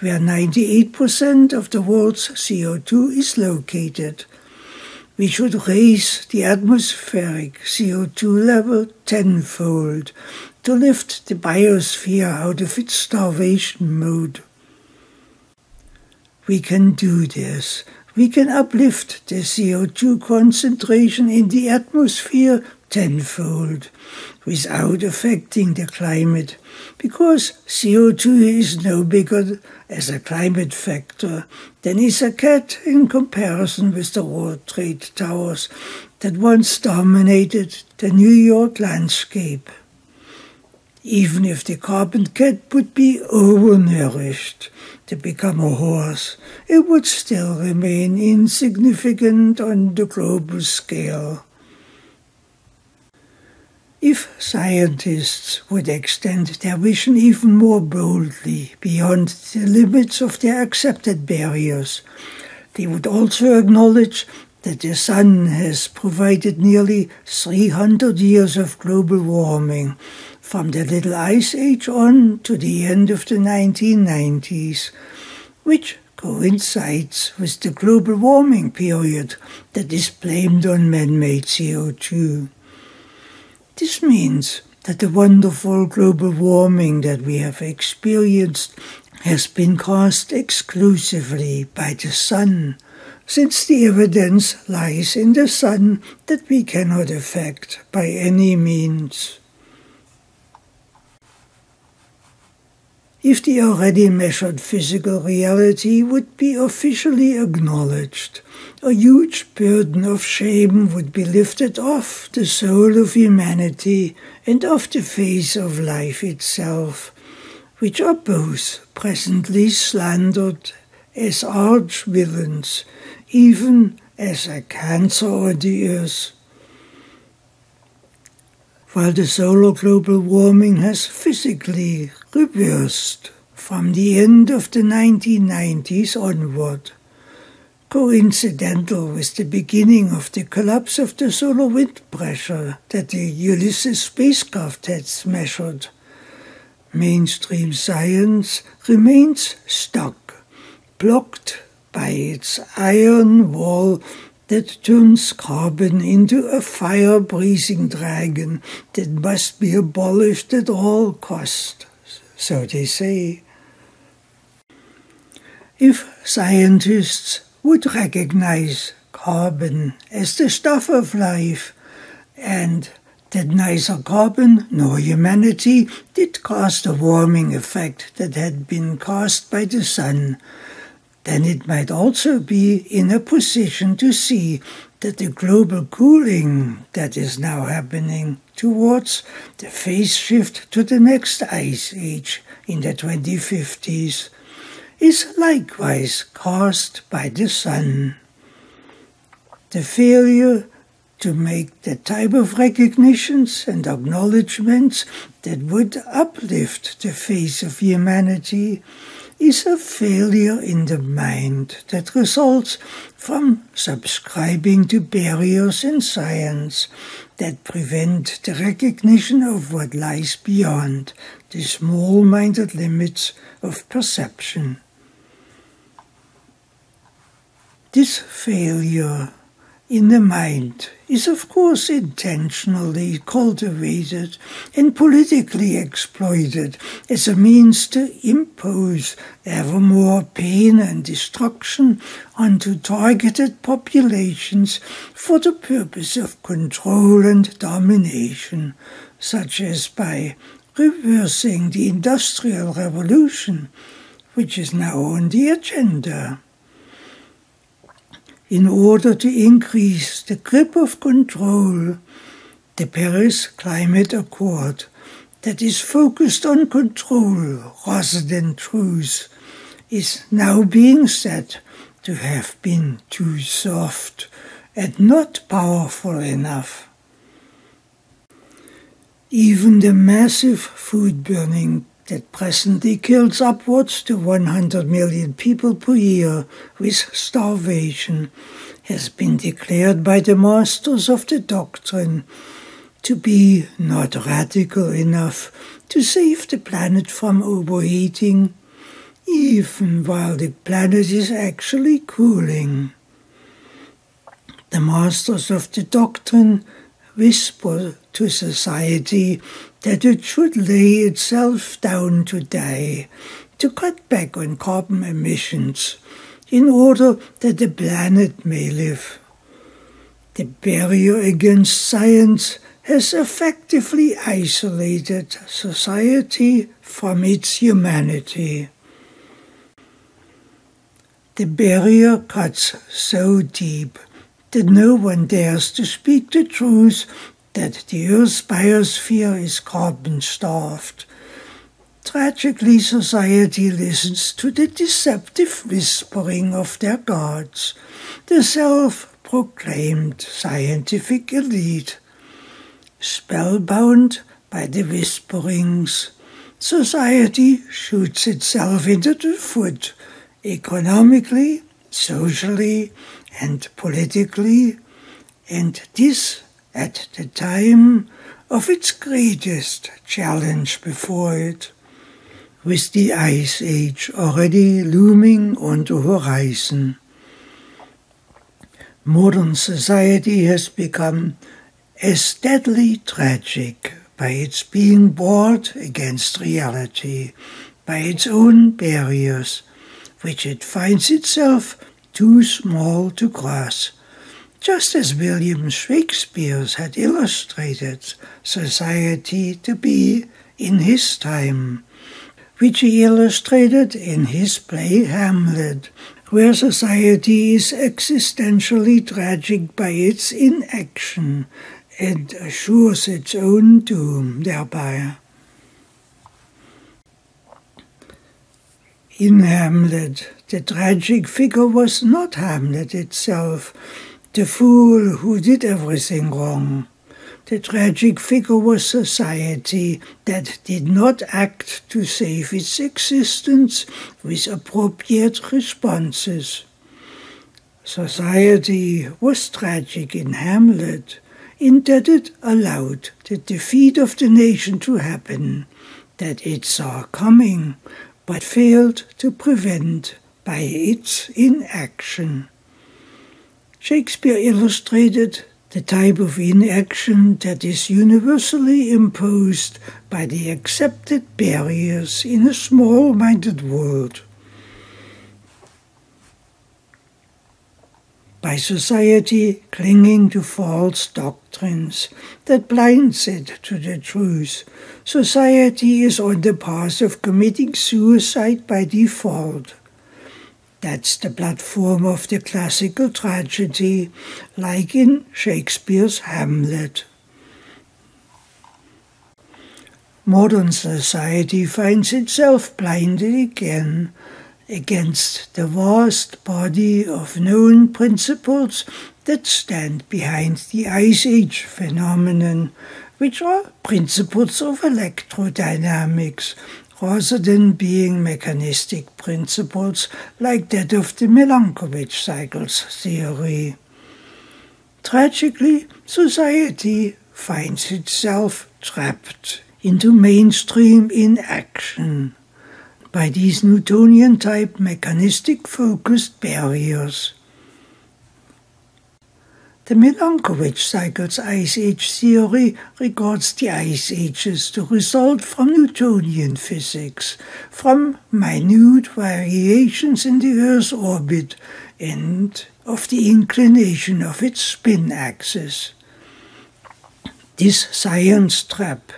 where 98% of the world's CO2 is located. We should raise the atmospheric CO2 level tenfold to lift the biosphere out of its starvation mode. We can do this. We can uplift the CO2 concentration in the atmosphere tenfold without affecting the climate because CO2 is no bigger as a climate factor than is a cat in comparison with the World Trade Towers that once dominated the New York landscape. Even if the carbon cat would be overnourished to become a horse, it would still remain insignificant on the global scale. If scientists would extend their vision even more boldly beyond the limits of their accepted barriers, they would also acknowledge that the sun has provided nearly 300 years of global warming, from the Little Ice Age on to the end of the 1990s, which coincides with the global warming period that is blamed on man made CO2. This means that the wonderful global warming that we have experienced has been caused exclusively by the sun, since the evidence lies in the sun that we cannot affect by any means. If the already measured physical reality would be officially acknowledged, a huge burden of shame would be lifted off the soul of humanity and off the face of life itself, which are both presently slandered as arch villains, even as a cancer on the earth. While the solar global warming has physically reversed from the end of the 1990s onward, coincidental with the beginning of the collapse of the solar wind pressure that the Ulysses spacecraft has measured. Mainstream science remains stuck, blocked by its iron wall that turns carbon into a fire breathing dragon that must be abolished at all cost, so they say. If scientists would recognize carbon as the stuff of life, and that neither carbon nor humanity did cause the warming effect that had been caused by the sun, then it might also be in a position to see that the global cooling that is now happening towards the phase shift to the next ice age in the 2050s is likewise caused by the sun. The failure to make the type of recognitions and acknowledgments that would uplift the face of humanity is a failure in the mind that results from subscribing to barriers in science that prevent the recognition of what lies beyond the small minded limits of perception. This failure in the mind is of course intentionally cultivated and politically exploited as a means to impose ever more pain and destruction onto targeted populations for the purpose of control and domination, such as by reversing the Industrial Revolution, which is now on the agenda in order to increase the grip of control, the Paris Climate Accord that is focused on control rather than truth is now being said to have been too soft and not powerful enough. Even the massive food burning that presently kills upwards to 100 million people per year with starvation has been declared by the masters of the doctrine to be not radical enough to save the planet from overheating, even while the planet is actually cooling. The masters of the doctrine whisper to society that it should lay itself down to die, to cut back on carbon emissions, in order that the planet may live. The barrier against science has effectively isolated society from its humanity. The barrier cuts so deep that no one dares to speak the truth that the Earth's biosphere is carbon starved. Tragically, society listens to the deceptive whispering of their gods, the self proclaimed scientific elite. Spellbound by the whisperings, society shoots itself into the foot economically, socially, and politically, and this at the time of its greatest challenge before it, with the Ice Age already looming on the horizon. Modern society has become as deadly tragic by its being bored against reality, by its own barriers, which it finds itself too small to cross, just as William Shakespeare had illustrated society to be in his time, which he illustrated in his play Hamlet, where society is existentially tragic by its inaction and assures its own doom thereby. In Hamlet, the tragic figure was not Hamlet itself, the fool who did everything wrong. The tragic figure was society that did not act to save its existence with appropriate responses. Society was tragic in Hamlet in that it allowed the defeat of the nation to happen, that it saw coming, but failed to prevent by its inaction. Shakespeare illustrated the type of inaction that is universally imposed by the accepted barriers in a small minded world. By society clinging to false doctrines that blinds it to the truth, society is on the path of committing suicide by default. That's the platform of the classical tragedy, like in Shakespeare's Hamlet. Modern society finds itself blinded again against the vast body of known principles that stand behind the Ice Age phenomenon, which are principles of electrodynamics rather being mechanistic principles like that of the Milankovitch cycles theory. Tragically, society finds itself trapped into mainstream inaction by these Newtonian type mechanistic focused barriers. The Milankovitch cycle's ice age theory regards the ice ages to result from Newtonian physics, from minute variations in the Earth's orbit and of the inclination of its spin axis. This science trap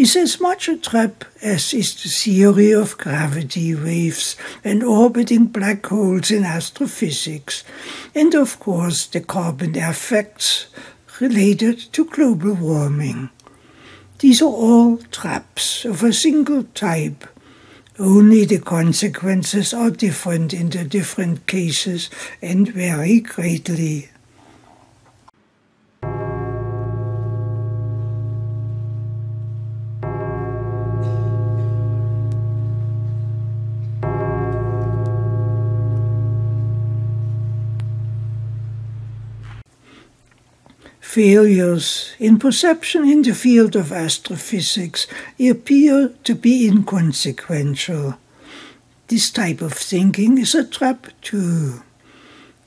is as much a trap as is the theory of gravity waves and orbiting black holes in astrophysics, and of course the carbon effects related to global warming. These are all traps of a single type. Only the consequences are different in the different cases and vary greatly. Failures in perception in the field of astrophysics appear to be inconsequential. This type of thinking is a trap too.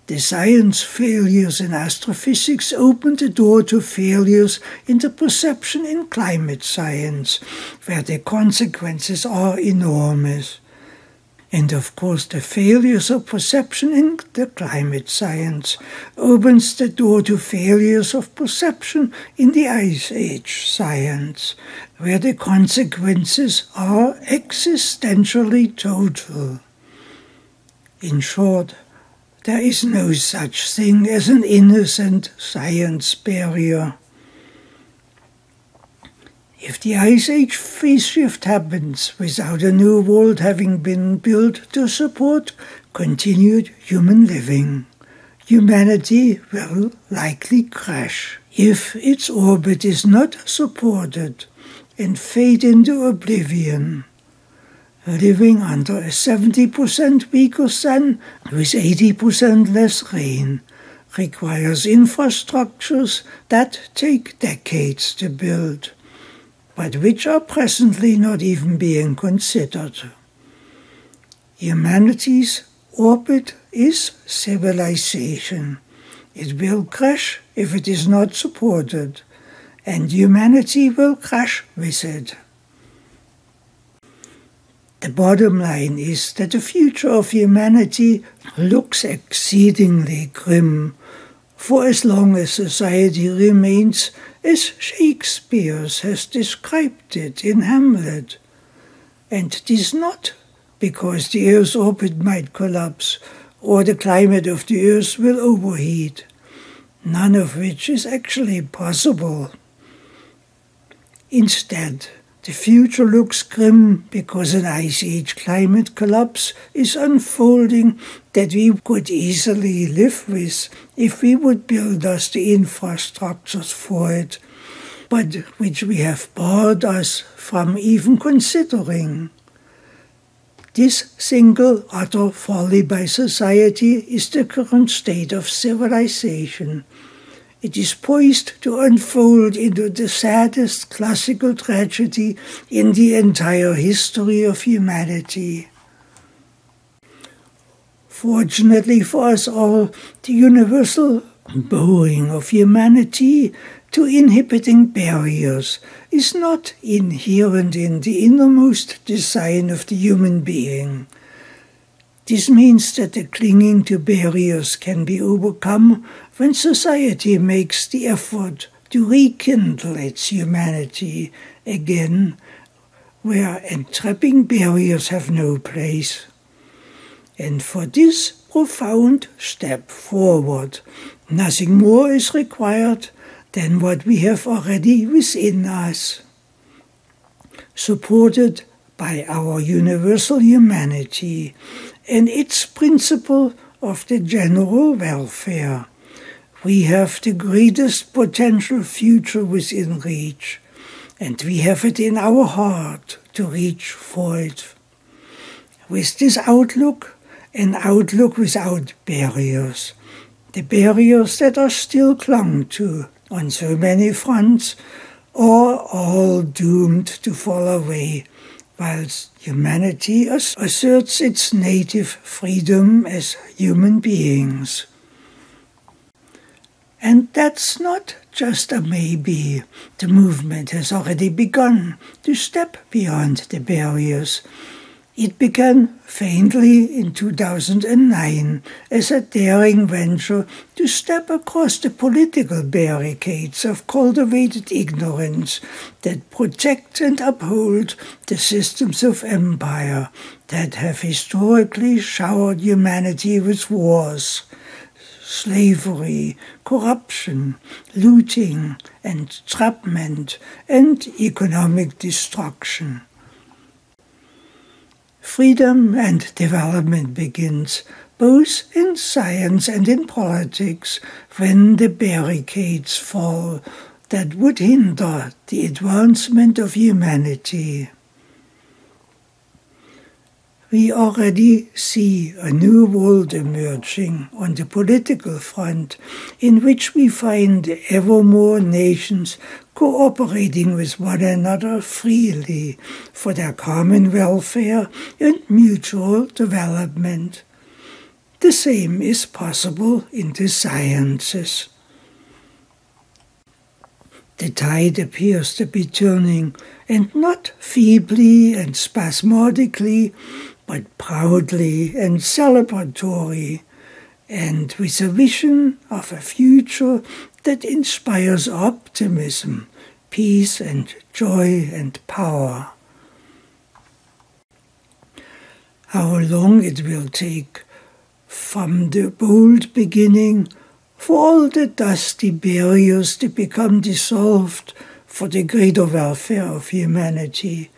The science failures in astrophysics opened the door to failures in the perception in climate science, where the consequences are enormous. And of course, the failures of perception in the climate science opens the door to failures of perception in the Ice Age science, where the consequences are existentially total. In short, there is no such thing as an innocent science barrier. If the Ice Age phase shift happens without a new world having been built to support continued human living, humanity will likely crash if its orbit is not supported and fade into oblivion. Living under a 70% weaker sun with 80% less rain requires infrastructures that take decades to build but which are presently not even being considered. Humanity's orbit is civilization. It will crash if it is not supported, and humanity will crash with it. The bottom line is that the future of humanity looks exceedingly grim for as long as society remains as Shakespeare has described it in Hamlet. And it is not because the Earth's orbit might collapse or the climate of the Earth will overheat, none of which is actually possible. Instead, the future looks grim because an ice age climate collapse is unfolding that we could easily live with if we would build us the infrastructures for it, but which we have barred us from even considering. This single utter folly by society is the current state of civilization it is poised to unfold into the saddest classical tragedy in the entire history of humanity. Fortunately for us all, the universal bowing of humanity to inhibiting barriers is not inherent in the innermost design of the human being. This means that the clinging to barriers can be overcome when society makes the effort to rekindle its humanity again, where entrapping barriers have no place. And for this profound step forward, nothing more is required than what we have already within us. Supported by our universal humanity and its principle of the general welfare. We have the greatest potential future within reach, and we have it in our heart to reach for it. With this outlook, an outlook without barriers, the barriers that are still clung to on so many fronts, are all doomed to fall away whilst humanity asserts its native freedom as human beings. And that's not just a maybe. The movement has already begun to step beyond the barriers it began faintly in 2009 as a daring venture to step across the political barricades of cultivated ignorance that protect and uphold the systems of empire that have historically showered humanity with wars, slavery, corruption, looting, entrapment, and economic destruction. Freedom and development begins both in science and in politics when the barricades fall that would hinder the advancement of humanity. We already see a new world emerging on the political front in which we find ever more nations cooperating with one another freely for their common welfare and mutual development. The same is possible in the sciences. The tide appears to be turning, and not feebly and spasmodically, but proudly and celebratory, and with a vision of a future that inspires optimism, peace and joy and power. How long it will take from the bold beginning for all the dusty barriers to become dissolved for the greater welfare of humanity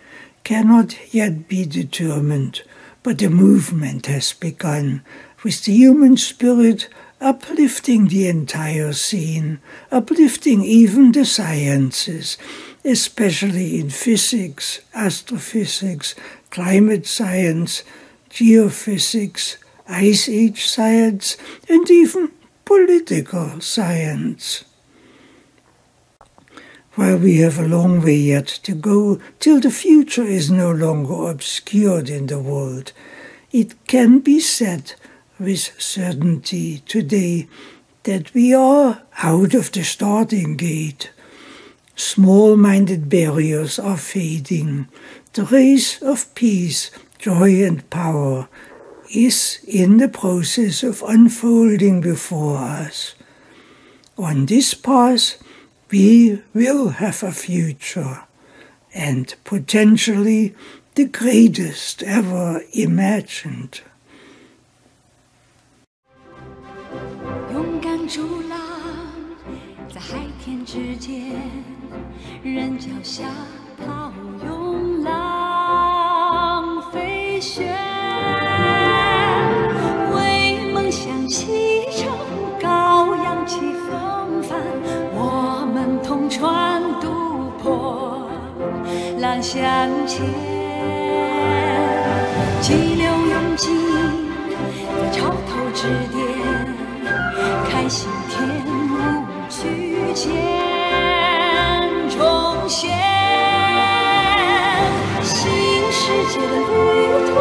cannot yet be determined, but the movement has begun, with the human spirit uplifting the entire scene, uplifting even the sciences, especially in physics, astrophysics, climate science, geophysics, ice age science, and even political science. While we have a long way yet to go till the future is no longer obscured in the world, it can be said with certainty today that we are out of the starting gate. Small minded barriers are fading. The race of peace, joy, and power is in the process of unfolding before us. On this path, we will have a future and potentially the greatest ever imagined. 向前，激流勇进，在潮头之巅。开心天无惧间重现，新世界的旅途